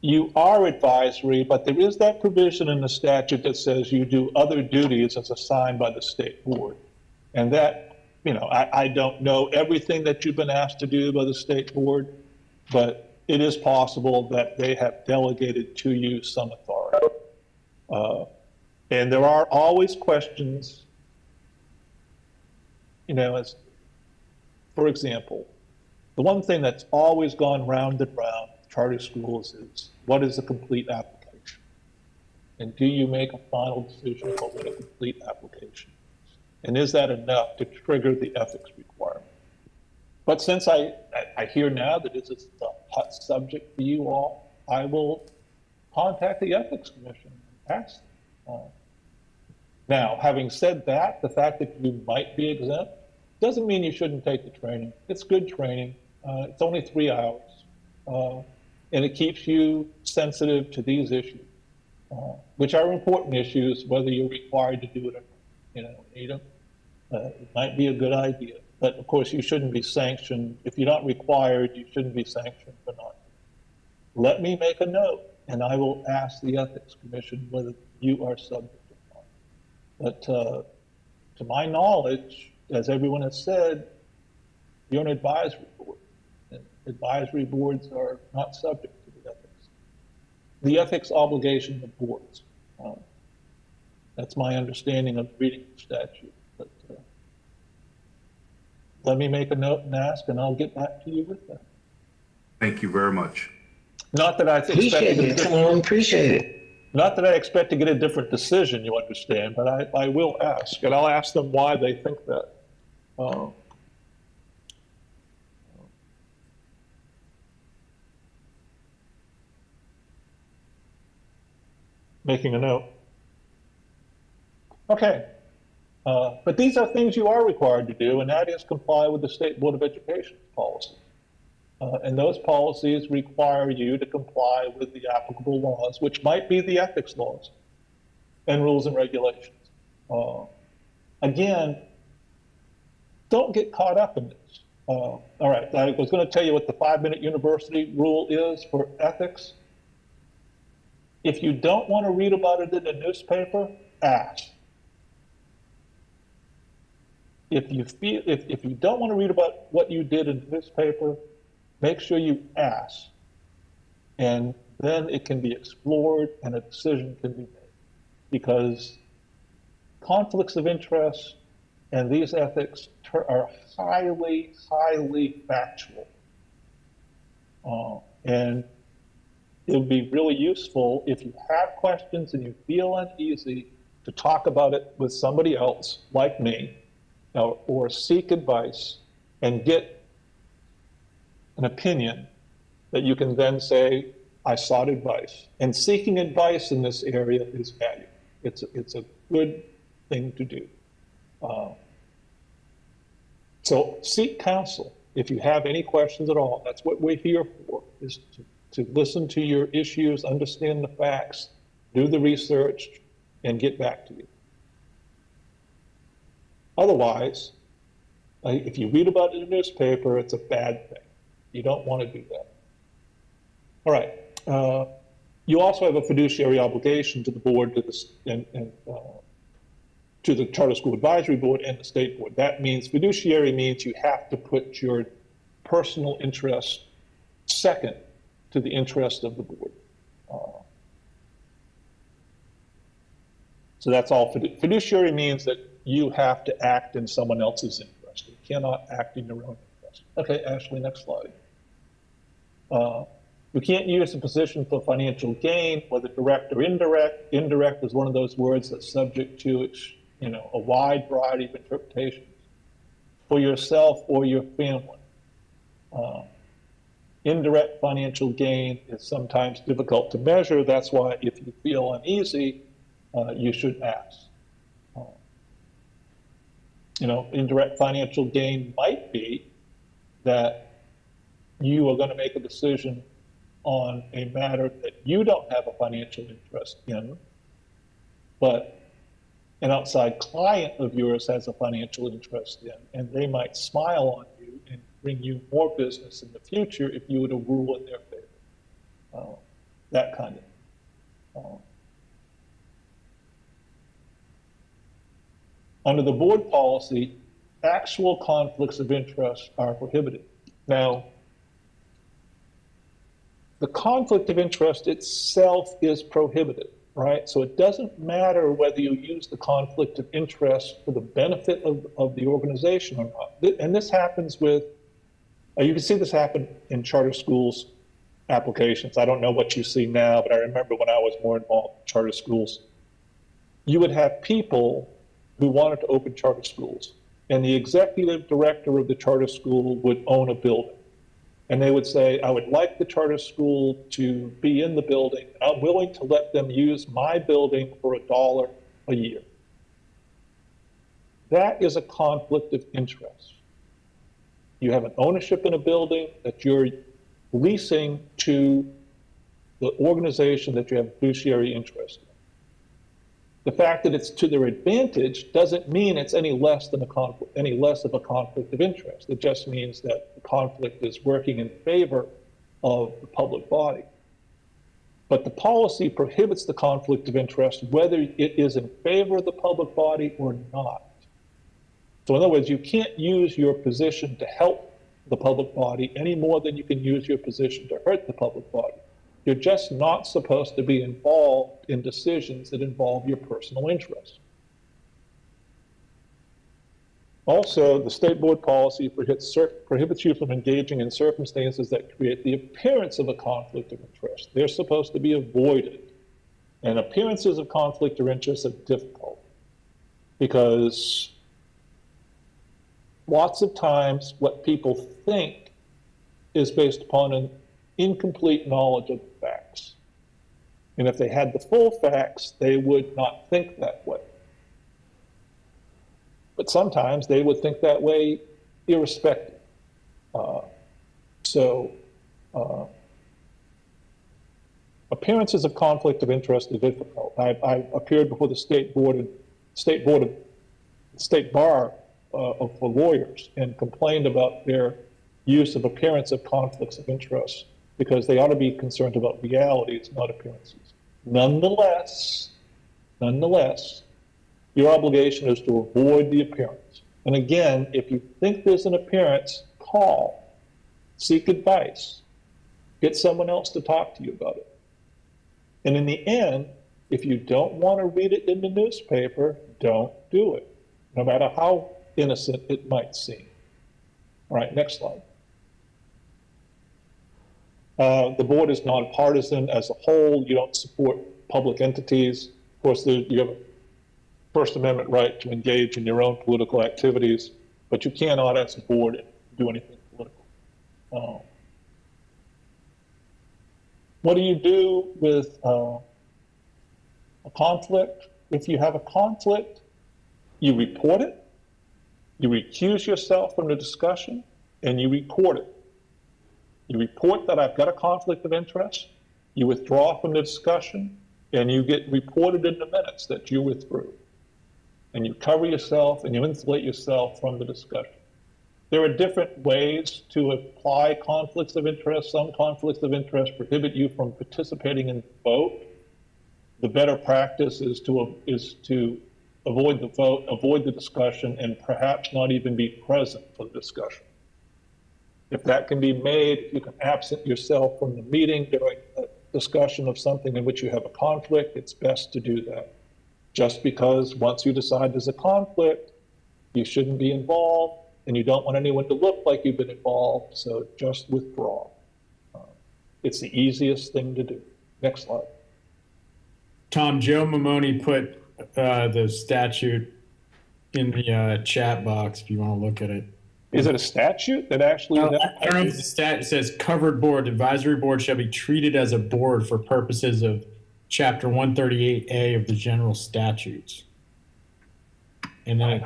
you are advisory, but there is that provision in the statute that says you do other duties as assigned by the state board. And that, you know, I, I don't know everything that you've been asked to do by the state board, but it is possible that they have delegated to you some authority. Uh, And there are always questions, you know, as, for example, the one thing that's always gone round and round charter schools is what is a complete application? And do you make a final decision about what a complete application? And is that enough to trigger the ethics requirement? But since I, I, I hear now that this is a hot subject for you all, I will contact the Ethics Commission and ask them. Uh, Now, having said that, the fact that you might be exempt doesn't mean you shouldn't take the training. It's good training. Uh, it's only three hours. Uh, and it keeps you sensitive to these issues, uh, which are important issues, whether you're required to do it or not. You know, uh, it might be a good idea. But of course, you shouldn't be sanctioned. If you're not required, you shouldn't be sanctioned for not let me make a note and I will ask the Ethics Commission whether you are subject or not. But uh, to my knowledge, as everyone has said, you're an advisory board. And advisory boards are not subject to the ethics. The ethics obligation of boards. Um, that's my understanding of reading the statute. But uh, let me make a note and ask, and I'll get back to you with that. Thank you very much. Not that I expect to Appreciate get a it, different, appreciate it. not that I expect to get a different decision, you understand, but I, I will ask, and I'll ask them why they think that. Uh, Making a note. Okay. Uh, But these are things you are required to do, and that is comply with the State Board of Education policy. Uh, And those policies require you to comply with the applicable laws, which might be the ethics laws and rules and regulations. Uh, Again, don't get caught up in this. Uh, All right, I was going to tell you what the five-minute university rule is for ethics. If you don't want to read about it in the newspaper, ask. If you feel, if, if you don't want to read about what you did in the newspaper, make sure you ask. And then it can be explored and a decision can be made. Because conflicts of interest and these ethics are highly, highly factual. Uh, and it would be really useful if you have questions and you feel uneasy to talk about it with somebody else like me or, or seek advice and get an opinion that you can then say, I sought advice. And seeking advice in this area is valuable. It's, it's a good thing to do. Uh, so seek counsel if you have any questions at all. That's what we're here for, is to to listen to your issues, understand the facts, do the research, and get back to you. Otherwise, uh, if you read about it in the newspaper, it's a bad thing. You don't want to do that. All right. Uh, you also have a fiduciary obligation to the board, to the, and, and uh, to the Charter School Advisory Board and the State Board. That means fiduciary means you have to put your personal interest second to the interest of the board. Uh, so that's all. Fiduciary means that you have to act in someone else's interest. You cannot act in your own interest. Okay, Ashley, next slide. Uh, you can't use a position for financial gain, whether direct or indirect. Indirect is one of those words that's subject to, you know, a wide variety of interpretations for yourself or your family. Uh, indirect financial gain is sometimes difficult to measure. That's why if you feel uneasy, uh, you should ask. You know, indirect financial gain might be that you are going to make a decision on a matter that you don't have a financial interest in, but an outside client of yours has a financial interest in, and they might smile on you bring you more business in the future if you were to rule in their favor. Uh, that kind of. Uh, under the board policy, actual conflicts of interest are prohibited. Now, the conflict of interest itself is prohibited, right? So it doesn't matter whether you use the conflict of interest for the benefit of, of the organization or not. And this happens with you can see this happen in charter schools applications. I don't know what you see now, but I remember when I was more involved in charter schools. You would have people who wanted to open charter schools, and the executive director of the charter school would own a building. And they would say, I would like the charter school to be in the building. I'm willing to let them use my building for a dollar a year. That is a conflict of interest you have an ownership in a building that you're leasing to the organization that you have fiduciary interest in. The fact that it's to their advantage doesn't mean it's any less than a conflict, any less of a conflict of interest. It just means that the conflict is working in favor of the public body. But the policy prohibits the conflict of interest whether it is in favor of the public body or not. So in other words, you can't use your position to help the public body any more than you can use your position to hurt the public body. You're just not supposed to be involved in decisions that involve your personal interest. Also, the state board policy prohibits, you from engaging in circumstances that create the appearance of a conflict of interest. They're supposed to be avoided. And appearances of conflict or interest are difficult because lots of times what people think is based upon an incomplete knowledge of the facts. And if they had the full facts, they would not think that way. But sometimes they would think that way irrespective. Uh, so, uh, appearances of conflict of interest are difficult. I, I appeared before the state board state board of state bar Uh, of for lawyers and complained about their use of appearance of conflicts of interest because they ought to be concerned about realities, not appearances. Nonetheless, nonetheless, your obligation is to avoid the appearance. And again, if you think there's an appearance, call, seek advice, get someone else to talk to you about it. And in the end, if you don't want to read it in the newspaper, don't do it, no matter how innocent it might seem. All right, next slide. Uh, the board is nonpartisan as a whole. You don't support public entities. Of course, there, you have a First Amendment right to engage in your own political activities, but you cannot, as a board, do anything political. Um, what do you do with uh, a conflict? If you have a conflict, you report it, you recuse yourself from the discussion, and you report it. You report that I've got a conflict of interest, you withdraw from the discussion, and you get reported in the minutes that you withdrew and you cover yourself and you insulate yourself from the discussion. There are different ways to apply conflicts of interest. Some conflicts of interest prohibit you from participating in the vote. The better practice is to, is to avoid the vote, avoid the discussion, and perhaps not even be present for the discussion. If that can be made, you can absent yourself from the meeting during a discussion of something in which you have a conflict, it's best to do that just because once you decide there's a conflict, you shouldn't be involved and you don't want anyone to look like you've been involved, so just withdraw. Uh, it's the easiest thing to do. Next slide. Tom, Joe Maimone put uh, the statute in the uh, chat box if you want to look at it. Is it a statute that actually? No, I don't know if the stat says covered board advisory board shall be treated as a board for purposes of chapter 138A of the general statutes. And then,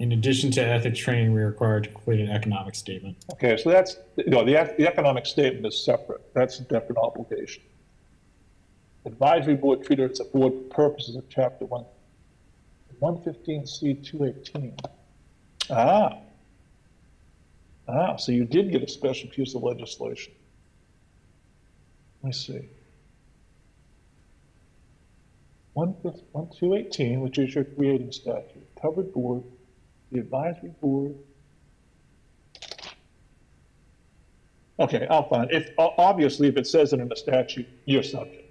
in addition to ethics training, we are required to complete an economic statement. Okay, so that's, no, the, the economic statement is separate. That's a different obligation. Advisory board treated as a board purposes of chapter 1, 115C 218. Ah. Ah, so you did get a special piece of legislation. Let me see. 1218, which is your creating statute, covered board, the advisory board. Okay, I'll find, if, obviously, if it says it in the statute, you're subject.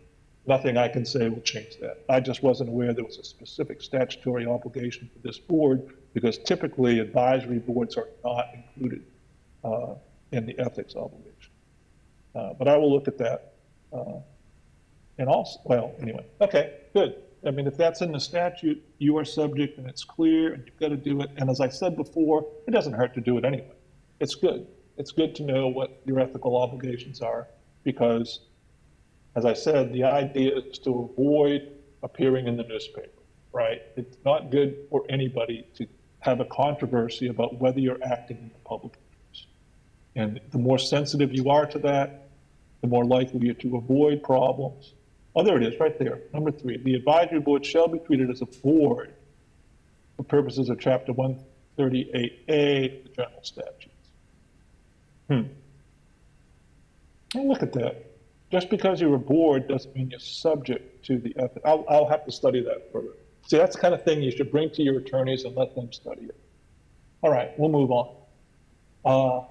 Nothing I can say will change that. I just wasn't aware there was a specific statutory obligation for this board because typically advisory boards are not included uh, in the ethics obligation. Uh, but I will look at that. Uh, and also, well, anyway, okay, good. I mean, if that's in the statute, you are subject and it's clear and you've got to do it. And as I said before, it doesn't hurt to do it anyway. It's good. It's good to know what your ethical obligations are because, as I said, the idea is to avoid appearing in the newspaper, right? It's not good for anybody to have a controversy about whether you're acting in the public interest. And the more sensitive you are to that, the more likely you're to avoid problems Oh, there it is, right there. Number three, the advisory board shall be treated as a board for purposes of chapter 138A of the general statutes. Hmm. look at that. Just because you're a board doesn't mean you're subject to the ethics. I'll, I'll have to study that further. See, that's the kind of thing you should bring to your attorneys and let them study it. All right, we'll move on. Uh,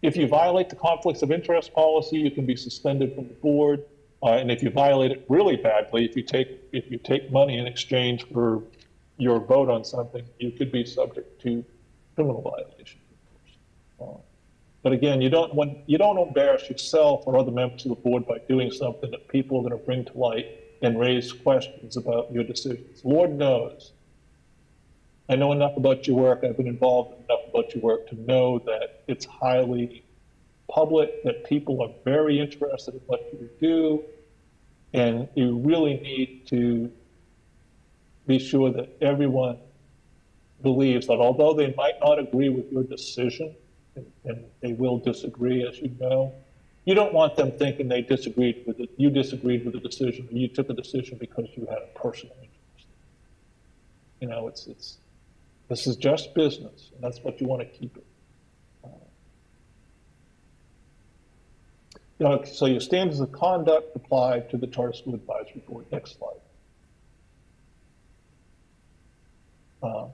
if you violate the conflicts of interest policy, you can be suspended from the board. Uh, and if you violate it really badly, if you take if you take money in exchange for your vote on something, you could be subject to criminal violation. Uh, but again, you don't when you don't embarrass yourself or other members of the board by doing something that people are going to bring to light and raise questions about your decisions. Lord knows, I know enough about your work. I've been involved enough about your work to know that it's highly public, that people are very interested in what you do, and you really need to be sure that everyone believes that although they might not agree with your decision, and, they will disagree, as you know, you don't want them thinking they disagreed with it. You disagreed with the decision, you took a decision because you had a personal interest. You know, it's it's this is just business, and that's what you want to keep it. Uh, you know, so your standards of conduct apply to the Charter School Advisory Board. Next slide. Uh,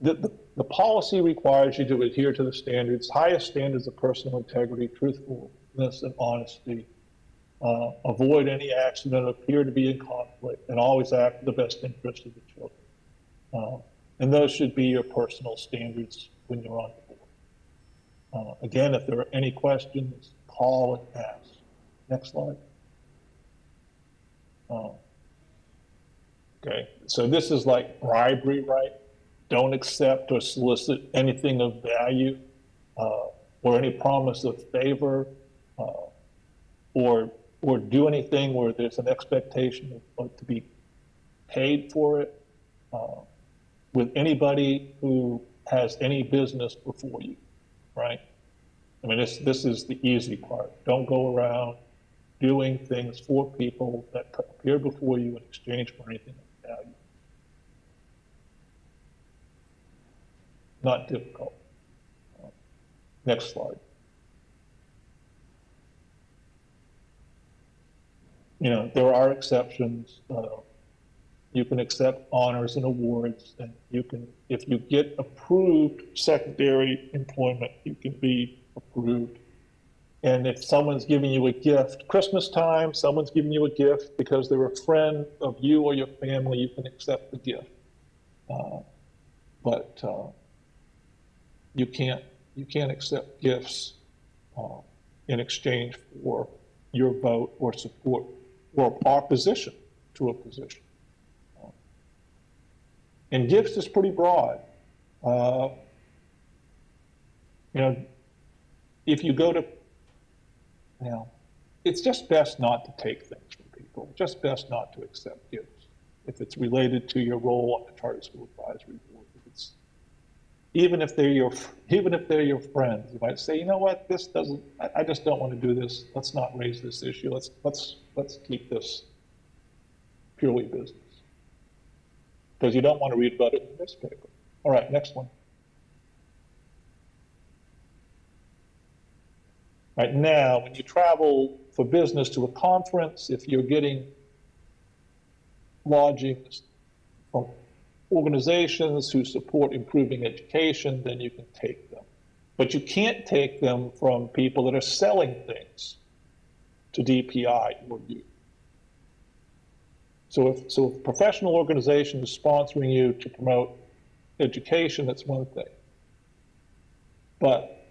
the, the, the, policy requires you to adhere to the standards, highest standards of personal integrity, truthfulness, and honesty. Uh, avoid any acts that appear to be in conflict, and always act in the best interest of the children. Uh, and those should be your personal standards when you're on the board. Uh, again, if there are any questions, call and ask. Next slide. Uh, okay, so this is like bribery, right? Don't accept or solicit anything of value uh, or any promise of favor uh, or or do anything where there's an expectation of, to be paid for it. Uh, with anybody who has any business before you, right? I mean, this, this is the easy part. Don't go around doing things for people that appear before you in exchange for anything of value. Not difficult. Next slide. You know, there are exceptions. Uh, you can accept honors and awards, and you can, if you get approved secondary employment, you can be approved. And if someone's giving you a gift, Christmas time, someone's giving you a gift because they're a friend of you or your family, you can accept the gift. Uh, but uh, you can't you can't accept gifts uh, in exchange for your vote or support or opposition to a position. And gifts is pretty broad. Uh, you know, if you go to, you know, it's just best not to take things from people. Just best not to accept gifts if it's related to your role on the charter school advisory even if they're your even if they're your friends, you might say, you know what, this doesn't. I, I just don't want to do this. Let's not raise this issue. Let's let's let's keep this purely business because you don't want to read about it in the newspaper. All right, next one. Right now, when you travel for business to a conference, if you're getting lodgings from organizations who support improving education, then you can take them. But you can't take them from people that are selling things to DPI or you. So if, so if a professional organization is sponsoring you to promote education, that's one thing. But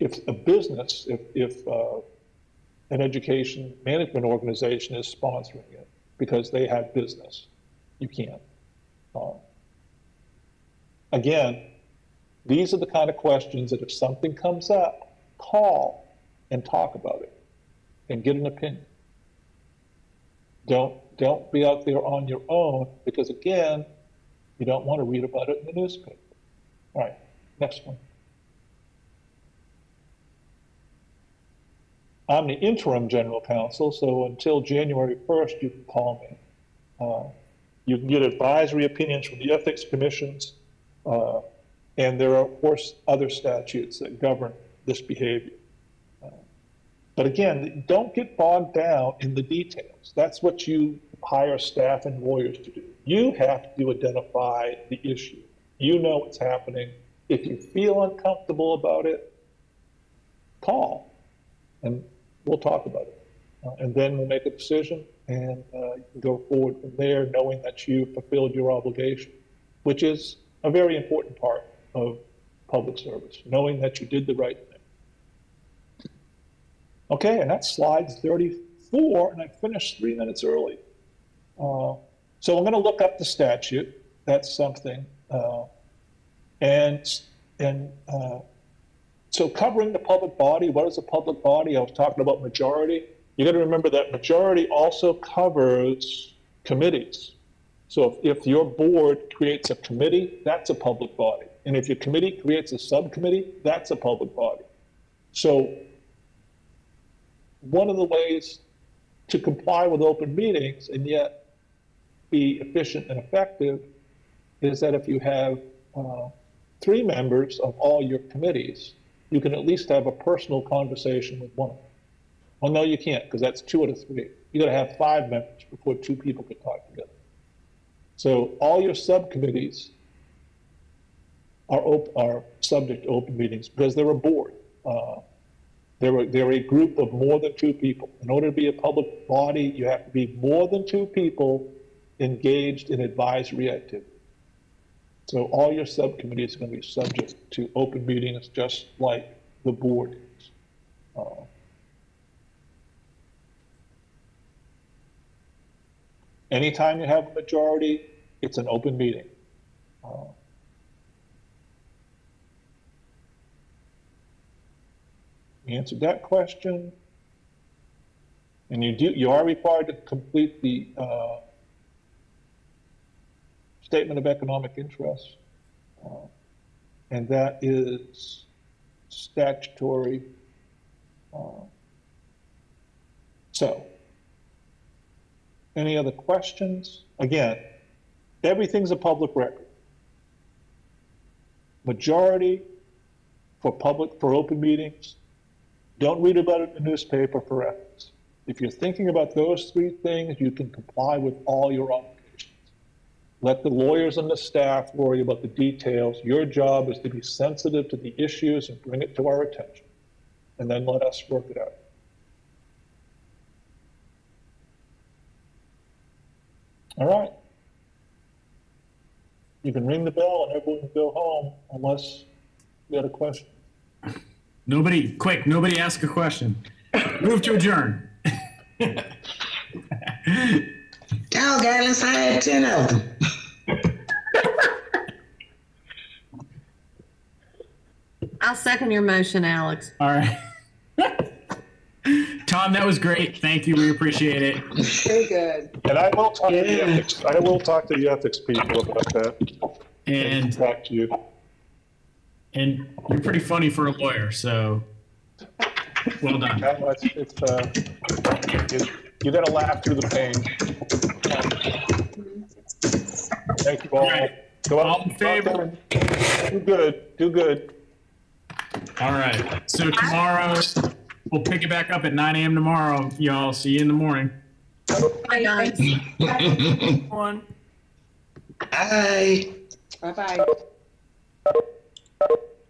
if a business, if, if uh, an education management organization is sponsoring it because they have business, you can't. Uh, again, these are the kind of questions that if something comes up, call and talk about it and get an opinion. Don't don't be out there on your own because, again, you don't want to read about it in the newspaper. All right, next one. I'm the interim general counsel, so until January 1st, you can call me. Uh, you can get advisory opinions from the ethics commissions, uh, and there are, of course, other statutes that govern this behavior. Uh, But again, don't get bogged down in the details. That's what you hire staff and lawyers to do. You have to identify the issue. You know what's happening. If you feel uncomfortable about it, call and we'll talk about it. Uh, and then we'll make a decision and uh, you can go forward from there knowing that you fulfilled your obligation, which is a very important part of public service, knowing that you did the right thing. Okay, and that's slide 34, and I finished three minutes early. Uh, so I'm going to look up the statute. That's something. Uh, and and uh, so covering the public body, what is a public body? I was talking about majority. You got to remember that majority also covers committees. So if, if your board creates a committee, that's a public body. And if your committee creates a subcommittee, that's a public body. So one of the ways to comply with open meetings and yet be efficient and effective is that if you have uh, three members of all your committees, you can at least have a personal conversation with one of them. Well, no, you can't because that's two out of three. You got to have five members before two people can talk together. So all your subcommittees are op- are subject to open meetings because they're a board. Uh, they're a, they're a group of more than two people. In order to be a public body, you have to be more than two people engaged in advisory activity. So all your subcommittees are going to be subject to open meetings, just like the board is. Uh, anytime you have a majority, it's an open meeting. Uh, you answered that question. And you do, you are required to complete the uh, statement of economic interest. Uh, and that is statutory. Uh, so, any other questions? Again, everything's a public record. Majority for public, for open meetings. Don't read about it in the newspaper for ethics. If you're thinking about those three things, you can comply with all your obligations. Let the lawyers and the staff worry about the details. Your job is to be sensitive to the issues and bring it to our attention. And then let us work it out. All right. You can ring the bell and everyone can go home unless you had a question. Nobody, quick, nobody ask a question. Move to adjourn. Dog Islands, I had 10 of them. I'll second your motion, Alex. All right. Tom, that was great. Thank you. We appreciate it. Very good. And I will talk to the ethics, I will talk to the ethics people about that. And back to you. And you're pretty funny for a lawyer, so well done. No, it's, it's, uh, you, you gotta laugh through the pain. Thank you all. Go out. All in favor? Do good, do good. All right. So tomorrow, we'll pick it back up at 9 a.m. tomorrow, y'all. See you in the morning. Bye, guys. One. Bye. Bye-bye.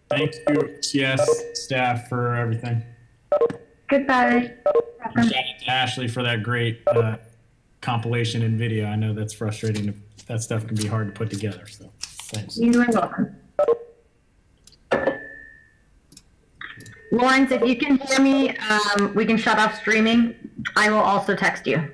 Thank you, CS staff, for everything. Goodbye. Shout out to Ashley for that great uh, compilation and video. I know that's frustrating. That stuff can be hard to put together. So thanks. You are welcome. Lawrence, if you can hear me, um, we can shut off streaming. I will also text you.